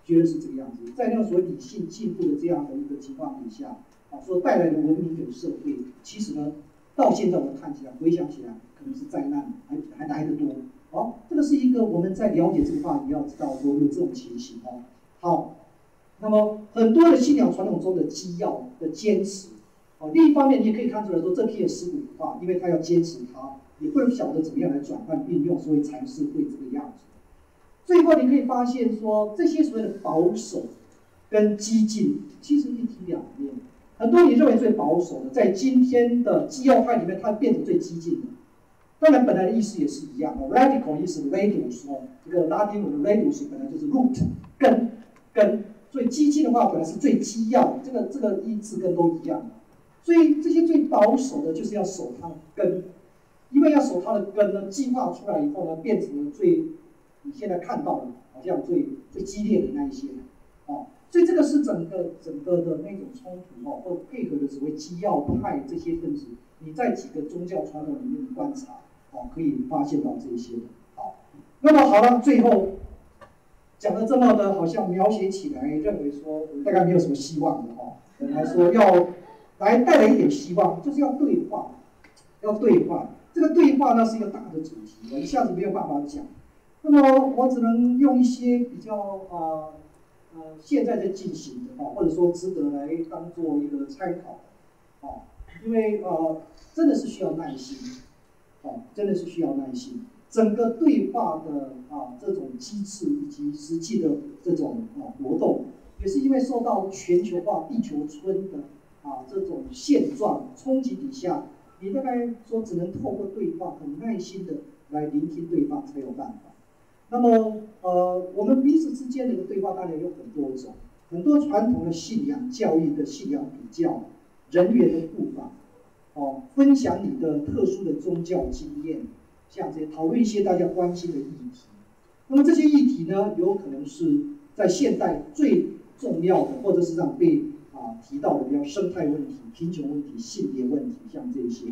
觉得是这个样子，在那个所谓理性进步的这样的一个情况底下，啊，所带来的文明有社会，其实呢，到现在我们看起来，回想起来，可能是灾难还还来得多。好，这个是一个我们在了解这个话题要知道说有这种情形哦。好，那么很多的信仰传统中的基要的坚持，哦，另一方面你也可以看出来说这批的尸骨化，因为他要坚持它，也不能晓得怎么样来转换运用，所以才是会这个样子。最后你可以发现说，这些所谓的保守跟激进，其实一体两面。很多你认为最保守的，在今天的基要派里面，它变成最激进的。当然，本来的意思也是一样的，radical 意思 radius，这个拉丁文的 radius 本来就是 root 根根，所以激进的话本来是最基要，这个这个意字根都一样。所以这些最保守的，就是要守它的根，因为要守它的根呢，计划出来以后呢，变成了最。你现在看到的，好像最最激烈的那一些，哦，所以这个是整个整个的那种冲突哦，或配合的所谓基要派这些分子，你在几个宗教传统里面的观察，哦，可以发现到这些的。好，那么好了，最后讲的这么的，好像描写起来，认为说大概没有什么希望的哦，本来说要来带来一点希望，就是要对话，要对话。这个对话呢是一个大的主题，我一下子没有办法讲。那么我只能用一些比较啊呃现在在进行的啊，或者说值得来当做一个参考啊，因为呃真的是需要耐心啊，真的是需要耐心。整个对话的啊这种机制以及实际的这种啊活动，也是因为受到全球化、地球村的啊这种现状冲击底下，你大概说只能透过对话，很耐心的来聆听对方才有办法。那么，呃，我们彼此之间的一个对话当然有很多种，很多传统的信仰、教育的信仰比较，人员的步伐，哦，分享你的特殊的宗教经验，像这些讨论一些大家关心的议题。那么这些议题呢，有可能是在现代最重要的，或者是让被啊提到的，比如生态问题、贫穷问题、性别问题，像这些，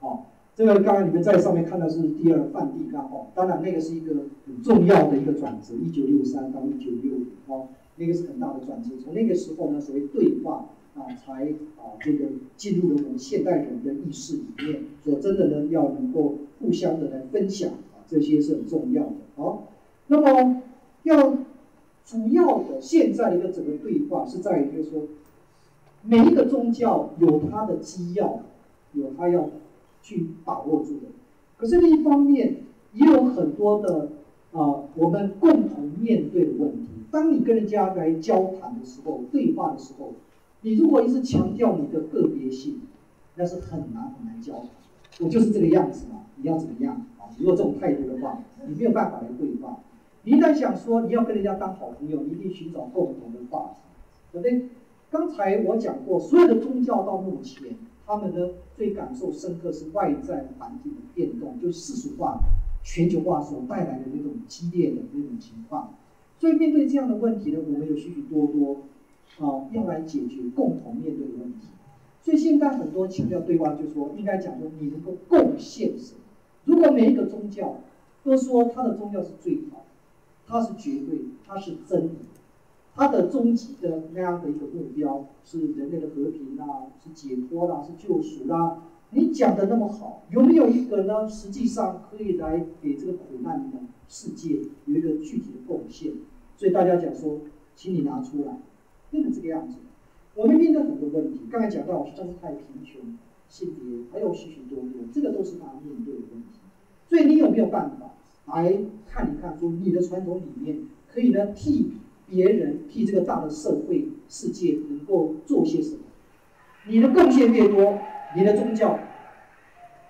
哦。这个刚刚你们在上面看到是第二梵蒂冈哦，当然那个是一个很重要的一个转折，一九六三到一九六五哦，那个是很大的转折。从那个时候呢，所谓对话啊，才啊这个进入了我们现代人的意识里面，所真的呢要能够互相的来分享啊，这些是很重要的。好，那么要主要的现在的一个整个对话是在于就是说，每一个宗教有它的基要，有它要。去把握住的，可是另一方面也有很多的啊，我们共同面对的问题。当你跟人家来交谈的时候、对话的时候，你如果一直强调你的个别性，那是很难很难交谈。我就是这个样子嘛，你要怎么样啊？如果这种态度的话，你没有办法来对话。你一旦想说你要跟人家当好朋友，你一定寻找共同的话题，对不对？刚才我讲过，所有的宗教到目前。他们呢最感受深刻是外在环境的变动，就世俗化、全球化所带来的那种激烈的那种情况。所以面对这样的问题呢，我们有许许多多啊要来解决、共同面对的问题。所以现在很多强调对话，就说应该讲说你能够贡献什么？如果每一个宗教都说他的宗教是最好，它是绝对，它是真理，它的终极的那样的一个目标是人类的和平啦，是解脱啦，是救赎啦。你讲的那么好，有没有一个呢？实际上可以来给这个苦难的世界有一个具体的贡献？所以大家讲说，请你拿出来，变成这个样子。我们面对很多问题，刚才讲到实在是太、贫穷、性别，还有许许多多，这个都是他面对的问题。所以你有没有办法来看一看，说你的传统理念可以呢替别人、替这个大的社会世界能够做些什么？你的贡献越多。你的宗教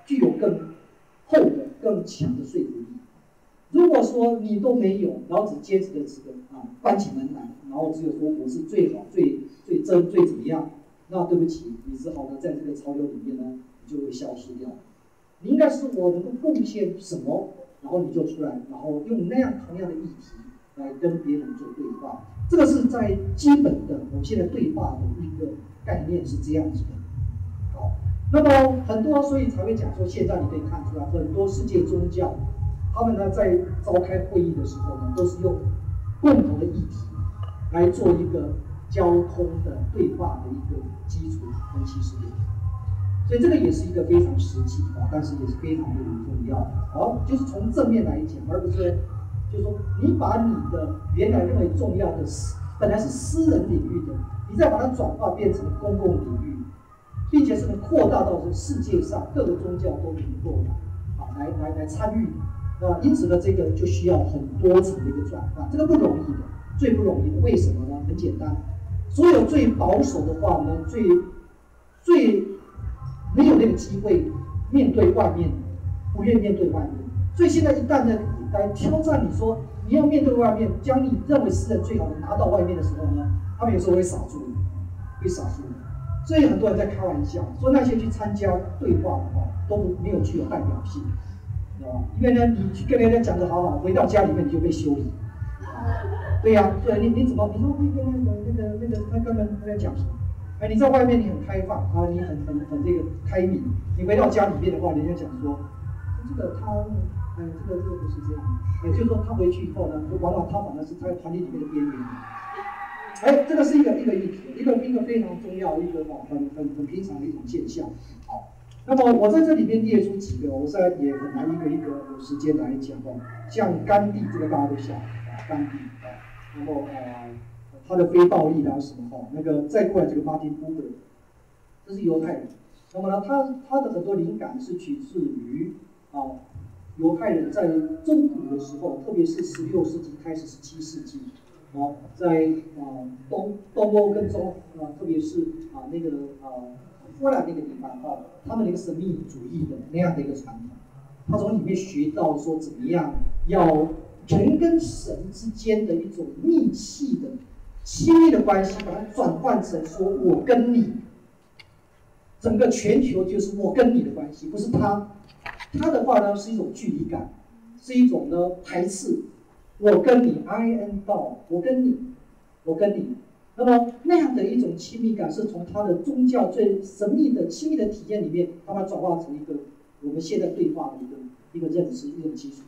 具有更厚的、更强的说服力。如果说你都没有，然后只坚持的这个啊，关起门来，然后只有说我是最好、最最真、最怎么样，那对不起，你只好呢在这个潮流里面呢，你就会消失掉。你应该是我能够贡献什么，然后你就出来，然后用那样同样的议题来跟别人做对话。这个是在基本的我们现在对话的一个概念是这样子的。好那么很多，所以才会讲说，现在你可以看出来，很多世界宗教，他们呢在召开会议的时候呢，都是用共同的议题来做一个交通的对话的一个基础跟起始点。所以这个也是一个非常实际啊，但是也是非常的重要。好，就是从正面来讲，而不是就是说你把你的原来认为重要的私，本来是私人领域的，你再把它转化变成公共领域。并且是能扩大到这世界上各个宗教都能够啊来来来参与，啊，因此呢，这个就需要很多层的一个转换，这个不容易的，最不容易的，为什么呢？很简单，所有最保守的话呢，最最没有那个机会面对外面，不愿面对外面，所以现在一旦呢来挑战你说你要面对外面，将你认为私人最好的拿到外面的时候呢，他们有时候会傻住你，会傻住你。所以很多人在开玩笑说，那些去参加对话的话都没有具有代表性，知道吧？因为呢，你去跟人家讲的好好，回到家里面你就被修理。对呀，对，你你怎么？你说会跟那个那个那个他根本他在讲什么？哎，你在外面你很开放啊，你很很很这个开明，你回到家里面的话，人家讲说，这个他，哎，这个这个不是这样，也就是说他回去以后呢，往往他反而是在团体里面的边缘。哎，这个是一个一个议题，一个一个非常重要，一个哦很很很平常的一种现象。好，那么我在这里面列出几个，我现在也很难一个一个有时间来讲哦。像甘地这个大家都晓得，甘地啊，然后呃他的非暴力啊什么哦，那个再过来这个马丁布格，这是犹太人。那么呢，他他的很多灵感是取自于啊犹太人在中古的时候，特别是十六世纪开始十七世纪。好，在啊东东欧跟中啊，特别是啊那个啊波兰那个地方啊，他们那个神秘主义的那样的一个传统，他从里面学到说怎么样要人跟神之间的一种密契的亲密的关系，把它转换成说我跟你，整个全球就是我跟你的关系，不是他，他的话呢是一种距离感，是一种呢排斥。我跟你，I am 道，我跟你，我跟你，那么那样的一种亲密感，是从他的宗教最神秘的亲密的体验里面，把它转化成一个我们现在对话的一个一个认识，一个基础。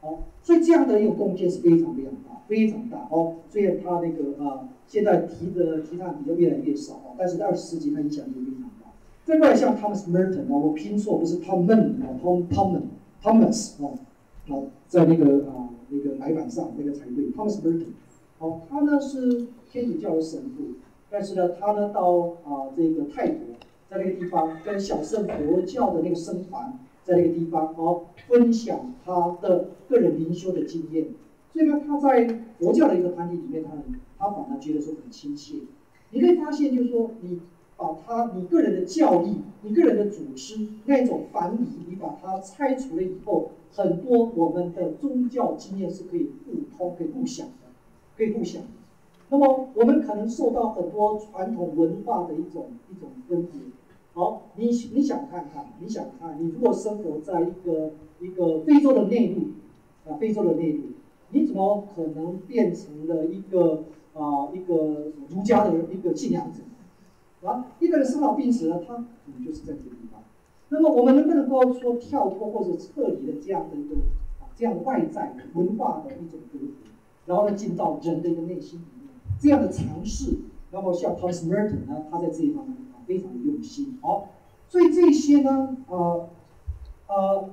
好，所以这样的一个贡献是非常非常大，非常大。哦，虽然他那个啊，现在提的提倡比较越来越少哦，但是在二十世纪他影响力非常大。再过来像 Thomas Merton 哦，我拼错不是 Tom Men 哦，Tom Thomas 哦，好，在那个啊。那个白板上那个才对，Thomas Merton，好，他呢是天主教的神父，但是呢，他呢到啊这个泰国，在那个地方跟小圣佛教的那个僧团在那个地方哦分享他的个人灵修的经验，所以呢他在佛教的一个团体里面，他他反而觉得说很亲切。你可以发现，就是说你把他你个人的教义、你个人的组织那种藩篱，你把它拆除了以后。很多我们的宗教经验是可以互通、可以共享的，可以共享。那么我们可能受到很多传统文化的一种一种分别。好，你你想看看，你想看，你如果生活在一个一个非洲的内陆啊，非洲的内陆，你怎么可能变成了一个啊一个儒家的一个信仰者？啊，一个人生老病死呢，他可能就是在这个地方。那么我们能不能够说跳脱或者撤离的这样的一个啊这样外在文化的一种隔阂，然后呢进到人的一个内心里面这样的尝试？那么像 Thomas Merton 呢，他在这一方面啊非常的用心。好，所以这些呢，呃呃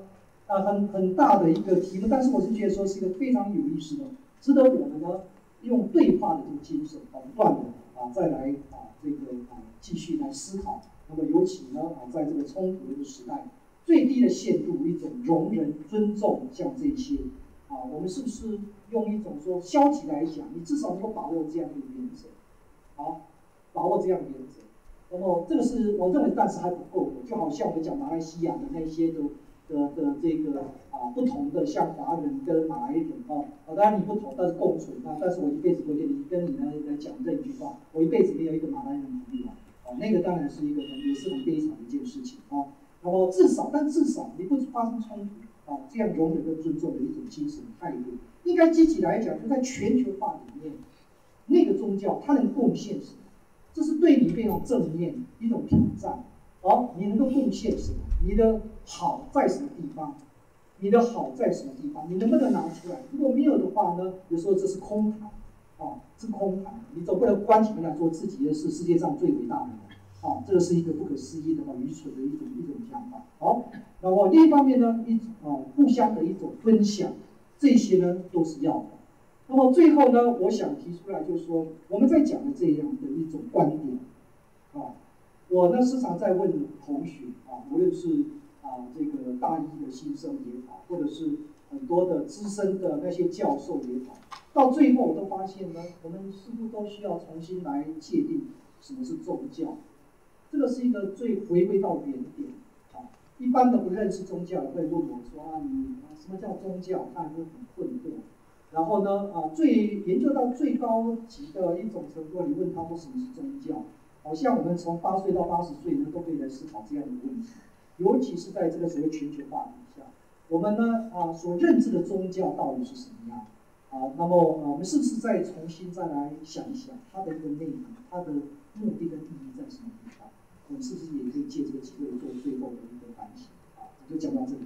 呃很很大的一个题目，但是我是觉得说是一个非常有意思的，值得我们呢用对话的这个精神啊不断的啊再来啊这个啊继续来思考。那么尤其呢啊在这个冲突的时代，最低的限度一种容忍、尊重，像这些啊，我们是不是用一种说消极来讲，你至少能够把握这样的一个原则？好，把握这样的原则。那么这个是我认为暂时还不够的，就好像我们讲马来西亚的那些的的的这个啊不同的像华人跟马来人哦，啊当然你不同，但是共存啊。但是我一辈子不会跟你跟你来来讲这一句话，我一辈子没有一个马来人朋友啊，那个当然是一个也是很悲惨的一件事情啊。那么至少，但至少你不发生冲突啊，这样容忍跟尊重的一种精神态度，应该积极来讲，就在全球化里面。那个宗教它能贡献什么？这是对你非常正面一种挑战。好，你能够贡献什么？你的好在什么地方？你的好在什么地方？你能不能拿出来？如果没有的话呢？有时候这是空谈，啊，是空谈。你总不能关起门来说自己是世界上最伟大的人，啊，这个是一个不可思议的、啊愚蠢的一种一种想法。好，那么另一方面呢，一啊互相的一种分享，这些呢都是要的。那么最后呢，我想提出来，就是说我们在讲的这样的一种观点，啊，我呢时常在问同学啊，无论是啊这个大一的新生也好，或者是很多的资深的那些教授也好，到最后我都发现呢，我们似乎都需要重新来界定什么是宗教，这个是一个最回归到原点。啊，一般的不认识宗教会问我说啊，你什么叫宗教？他会很困惑。然后呢，啊，最研究到最高级的一种程度，你问他说什么是宗教，好像我们从八岁到八十岁呢，都可以来思考这样的问题。尤其是在这个所谓全球化底下，我们呢，啊，所认知的宗教到底是什么样？啊，那么，啊，我们是不是再重新再来想一想它的一个内容，它的目的跟意义在什么地方？我们是不是也可以借这个机会做最后的一个反省？啊，我就讲到这里。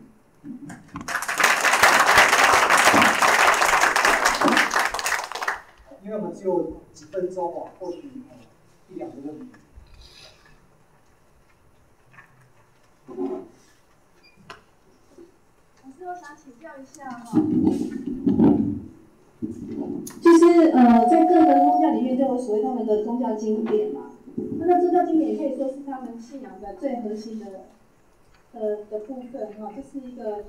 因为我们只有几分钟哦，或许一两个问题。老师，我想请教下哈，就是呃，在各个宗教里面都有所谓他们的宗教经典嘛，那那宗教经典可以说是他们信仰的最核心的呃的部分哈，这是一个，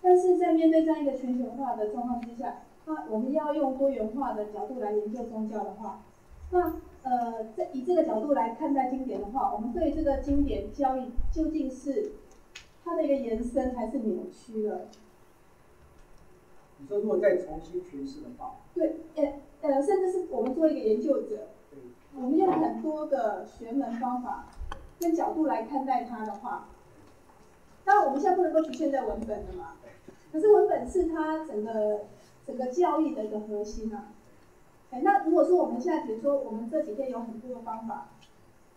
但是在面对这样一个全球化的状况之下。那我们要用多元化的角度来研究宗教的话，那呃，在以这个角度来看待经典的话，我们对这个经典教义究竟是它的一个延伸还是扭曲了？你说如果再重新诠释的话，对，呃呃，甚至是我们做一个研究者，我们用很多的学门方法跟角度来看待它的话，当然我们现在不能够局限在文本了嘛，可是文本是它整个。整个教育的一个核心啊，哎，那如果说我们现在比如说我们这几天有很多的方法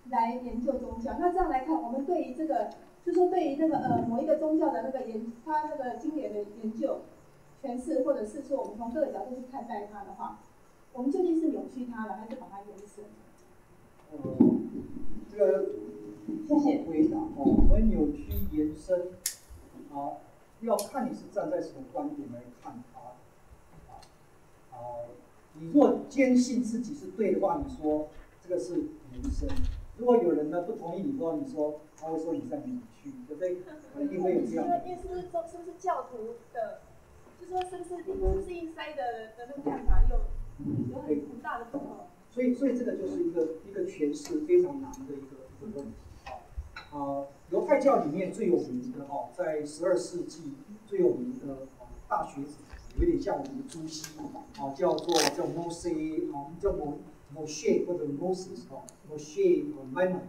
来研究宗教，那这样来看，我们对于这个，就说对于那个呃某一个宗教的那个研，它那个经典的研究、诠释，或者是说我们从各个角度去看待它的话，我们究竟是扭曲它了，还是把它延伸？嗯，这个不好回答哦。所以扭曲延伸，啊，要看你是站在什么观点来看它。啊，你若坚信自己是对的话，你说这个是延伸；如果有人呢不同意你说，你说他会说你在扭曲，对不对？一定会有这样。因为是不是说是不是教徒的，说是不是是不是硬塞的的那个看法有有很很大的不同。所以所以这个就是一个一个诠释非常难的一个一个问题。啊，啊，犹太教里面最有名的哦，在十二世纪最有名的大学者。有点像我们的朱熹，啊，叫做叫 Moses，啊，叫 Moshe 或者 Moses，哦，Moshe 和 Maimon。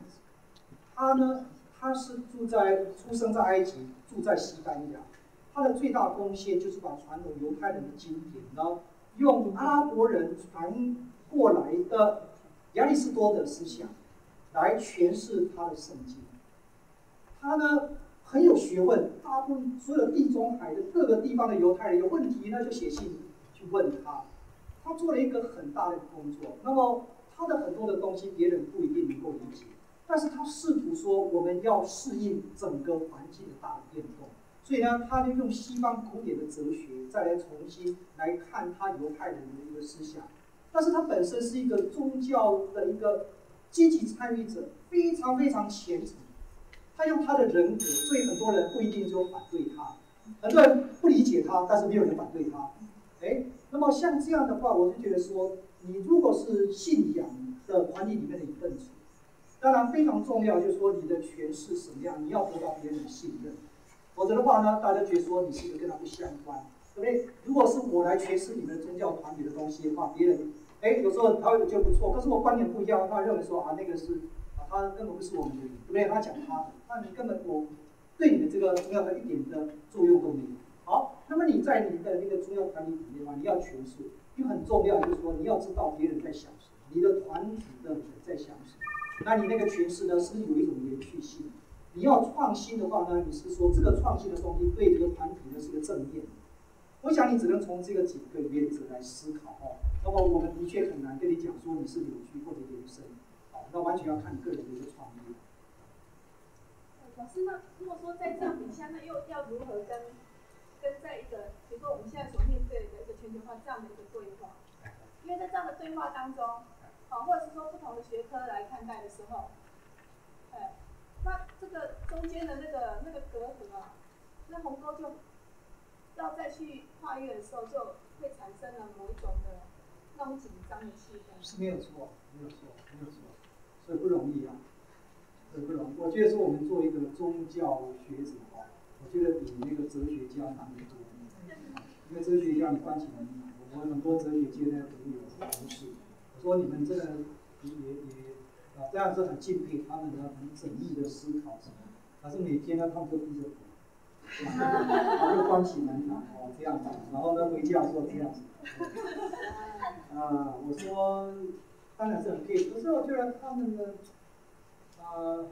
他呢，他是住在出生在埃及，住在西班牙。他的最大贡献就是把传统犹太人的经典呢，用阿拉伯人传过来的亚里士多德思想来诠释他的圣经。他呢很有学问，大部分所有地中海的各个地方的犹太人有问题呢就写信去问他。他做了一个很大的工作，那么他的很多的东西别人不一定能够理解，但是他试图说我们要适应整个环境的大的变动，所以呢，他就用西方古典的哲学再来重新来看他犹太人的一个思想，但是他本身是一个宗教的一个积极参与者，非常非常虔诚，他用他的人格，所以很多人不一定就反对他，很多人不理解他，但是没有人反对他，哎。那么像这样的话，我就觉得说，你如果是信仰的团体里面的一份子，当然非常重要，就是说你的诠释什么样，你要得到别人的信任。否则的话呢，大家觉得说你是一个跟他不相关，对不对？如果是我来诠释你们宗教团体的东西的话，别人哎有时候他会觉得不错，可是我观点不一样，他认为说啊那个是啊他根本不是我们的，对不对？他讲他的，那你根本我对你的这个宗教的一点的作用都没有。好，那么你在你的那个中央团体里面的话，你要诠释，就很重要，就是说你要知道别人在想什么，你的团体的人在想什么，那你那个诠释呢，是有一种延续性。你要创新的话呢，你是说这个创新的东西对这个团体呢是个正面。我想你只能从这个几个原则来思考哦。那么我们的确很难跟你讲说你是扭曲或者延伸，好，那完全要看你个人的一个创意。老师，那如果说在这样底下，那又要如何跟？跟在一个，比如说我们现在所面对的一个全球化这样的一个对话，因为在这样的对话当中，好，或者是说不同的学科来看待的时候，哎，那这个中间的那个那个隔阂啊，那鸿沟就要再去跨越的时候，就会产生了某一种的那种紧张的气氛。是没有错，没有错，没有错，所以不容易啊，所以不容易。我觉得说我们做一个宗教学者。我觉得比那个哲学家难得多，因为哲学家你关起门来，我很多哲学界的朋友同事，我说你们这个也也也啊，这样是很敬佩他们的很缜密的思考什么，但是每天呢他们都闭着嘴，然后关起门来哦这样子，然后呢回家说这样子，啊，我说当然是很佩服，可是我觉得他们的啊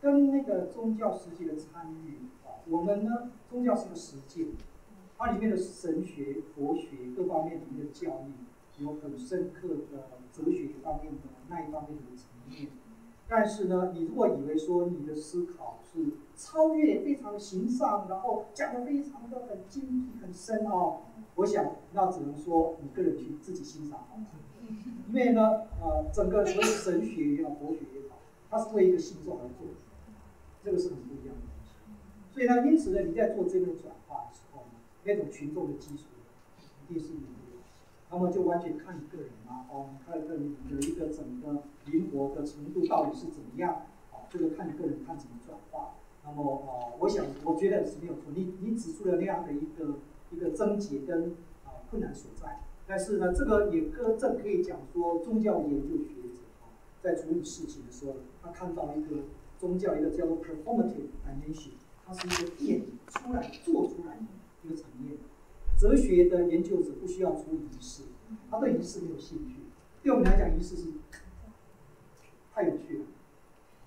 跟那个宗教实际的参与。我们呢，宗教是个实践，它里面的神学、佛学各方面里面的教育，有很深刻的哲学方面的那一方面的层面。但是呢，你如果以为说你的思考是超越、非常形上，然后讲的非常的很精辟、很深哦，我想那只能说你个人去自己欣赏。因为呢，呃，整个所有神学也好、佛学也好，它是为一个信众而做的，这个是很不一样的东西。所以呢，因此呢，你在做这个转化的时候呢，那种群众的基础一定是你那么就完全看你个人嘛，哦，看个人的一个整个灵活的程度到底是怎么样，哦，这个看你个人看怎么转化。那么哦，我想我觉得是没有错，你你指出了那样的一个一个症结跟啊困难所在，但是呢，这个也更正可以讲说，宗教研究学者啊，在处理事情的时候，他看到一个宗教一个叫做 performative dimension。它是一个电影出来做出来的一个层面。哲学的研究者不需要处理仪式，他对仪式没有兴趣。对我们来讲，仪式是太有趣了，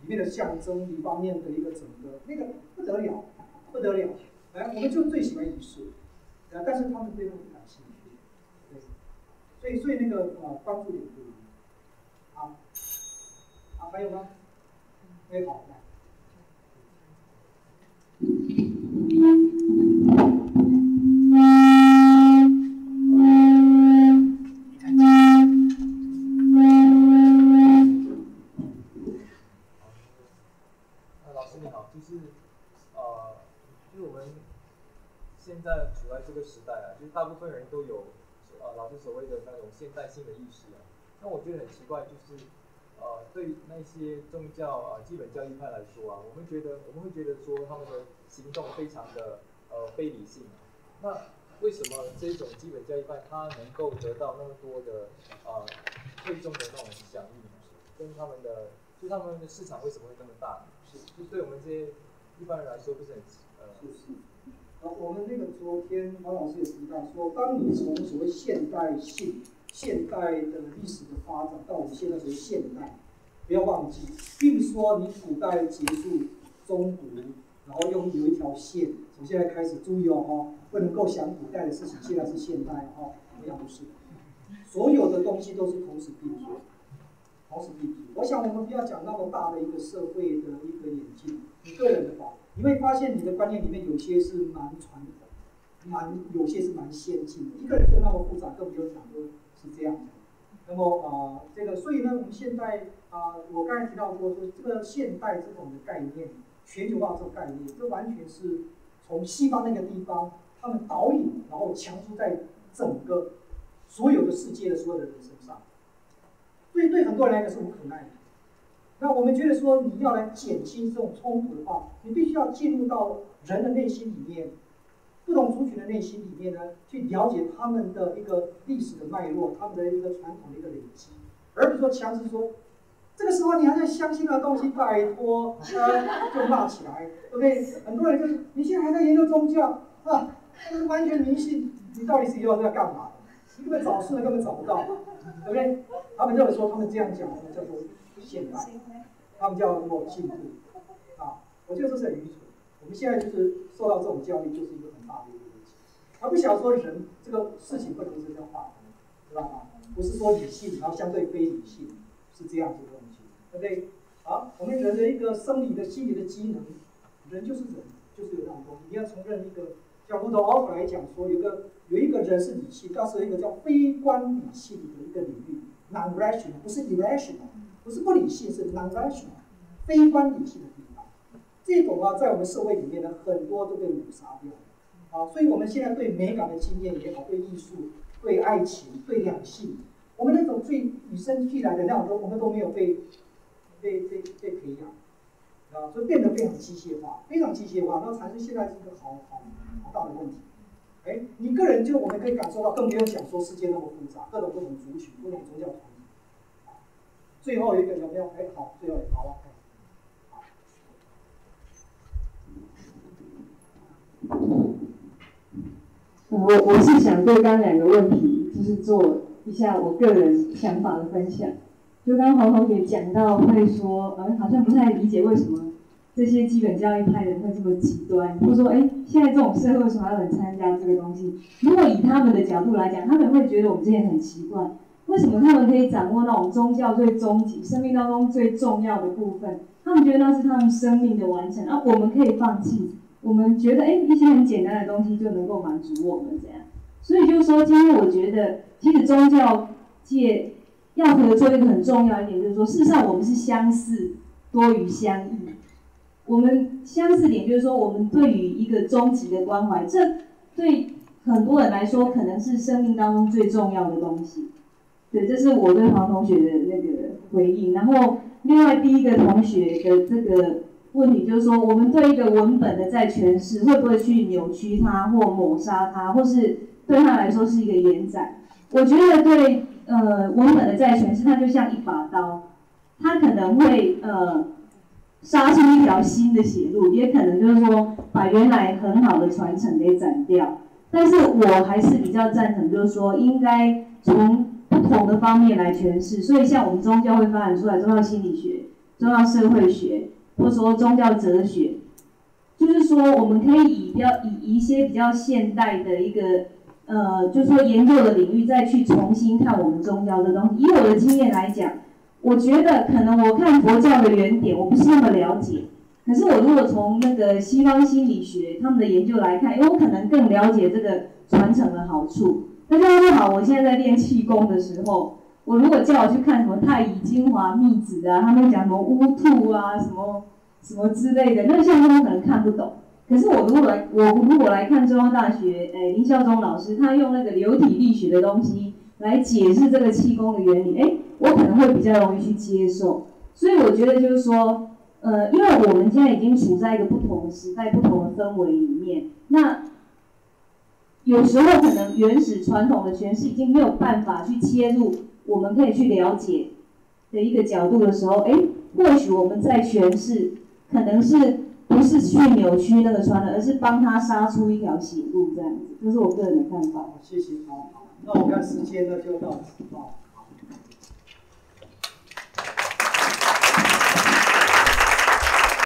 里面的象征一方面的一个整个那个不得了，不得了。哎，我们就最喜欢仪式，呃，但是他们对那个不感兴趣。对，所以所以那个呃关注点不一样。好，好，还有吗？哎，好。呃，就是我们现在处在这个时代啊，就是大部分人都有呃老师所谓的那种现代性的意识啊，那我觉得很奇怪，就是。呃，对那些宗教啊，基本教义派来说啊，我们觉得我们会觉得说他们的行动非常的呃非理性。那为什么这种基本教义派他能够得到那么多的呃会众的那种响应？跟他们的就他们的市场为什么会那么大？是就对我们这些一般人来说不是很呃，呃，我们那个昨天黄老师也提到说，当你从所谓现代性、现代的历史的发展到我们现在的现代，不要忘记，并不是说你古代结束中古，然后用有一条线，从现在开始注意哦哈，不能够想古代的事情，现在是现代哦，那样不是，所有的东西都是同时并存。同时并存。我想我们不要讲那么大的一个社会的一个演进，你个人的话，你会发现你的观念里面有些是蛮传统，蛮有些是蛮先进的。一个人就那么复杂，更不用讲说是这样的。那么啊、这个所以呢，我们现在啊、我刚才提到过，就是这个现代这种的概念，全球化这种概念，这完全是从西方那个地方他们导引，然后强出在整个所有的世界的所有的人身上。所以对很多人来讲是无可奈何。那我们觉得说，你要来减轻这种冲突的话，你必须要进入到人的内心里面，不同族群的内心里面呢，去了解他们的一个历史的脉络，他们的一个传统的一个累积，而不是说强制说，这个时候你还在相信那东西，拜托，呃，就骂起来，对不对？很多人就是你现在还在研究宗教啊，这是完全迷信，你到底是以后是要干嘛？根本找事的根本找不到，对不对？他们认为说他们这样讲，我们叫做现代，他们叫做进步，啊，我觉得这是很愚蠢。我们现在就是受到这种教育，就是一个很大的一个问题。他不想说人这个事情不能是这样划分，知道吗？不是说理性，然后相对非理性，是这样子的问题，对不对？好，我们人的一个生理的、心理的机能，人就是人，就是有那种东西。你要承认一个，像胡德奥来讲说，有个有一个人是理性，但是一个叫非观理性的一个领域，non-rational，不是 irrational，不是不理性，是 non-rational，非观理性的地方。这种啊，在我们社会里面呢，很多都被抹杀掉了。啊，所以我们现在对美感的经验也好，对艺术、对爱情、对两性，我们那种最与生俱来的那种都，我们都没有被被被被培养，啊，所以变得非常机械化，非常机械化，那才是现在是一个好好好大的问题。哎，你个人就我们可以感受到，更不用讲说世界那么复杂，各种各种族群、各种宗教团体。最后一个有没有？哎，好，最后一个好啊。好我我是想对刚两个问题，就是做一下我个人想法的分享。就刚黄同学讲到会说，呃，好像不太理解为什么这些基本教育派人会这么极端，或说，哎，现在这种社会为什么还有人参加这个东西？如果以他们的角度来讲，他们会觉得我们这些很奇怪，为什么他们可以掌握那种宗教最终极、生命当中最重要的部分？他们觉得那是他们生命的完成，而、我们可以放弃。我们觉得，哎，一些很简单的东西就能够满足我们，这样。所以就是说，今天我觉得，其实宗教界要合作一个很重要一点，就是说，事实上我们是相似多于相异。我们相似点就是说，我们对于一个终极的关怀，这对很多人来说可能是生命当中最重要的东西。对，这是我对黄同学的那个回应。然后，另外第一个同学的这个问题就是说，我们对一个文本的再诠释，会不会去扭曲它，或抹杀它，或是对他来说是一个延展？我觉得对呃文本的再诠释，它就像一把刀，它可能会呃杀出一条新的血路，也可能就是说把原来很好的传承给斩掉。但是我还是比较赞成，就是说应该从不同的方面来诠释。所以像我们宗教会发展出来宗教心理学、宗教社会学，或者说宗教哲学，就是说我们可以以比较以一些比较现代的一个呃，就是说研究的领域，再去重新看我们宗教的东西。以我的经验来讲，我觉得可能我看佛教的原点，我不是那么了解。可是我如果从那个西方心理学他们的研究来看，因为我可能更了解这个传承的好处。那这样就好，我现在在练气功的时候，我如果叫我去看什么太乙精华秘旨啊，他们讲什么乌兔啊，什么什么之类的，那像他们可能看不懂。可是我如果来，我如果来看中央大学，诶、林孝忠老师，他用那个流体力学的东西来解释这个气功的原理，诶、我可能会比较容易去接受。所以我觉得就是说，呃，因为我们现在已经处在一个不同的时代、不同的氛围里面，那有时候可能原始传统的诠释已经没有办法去切入，我们可以去了解的一个角度的时候，诶，或许我们在诠释可能是不是去扭曲那个传统，而是帮他杀出一条血路这样子，这是我个人的看法。谢谢。好，那我看时间呢就到此啊。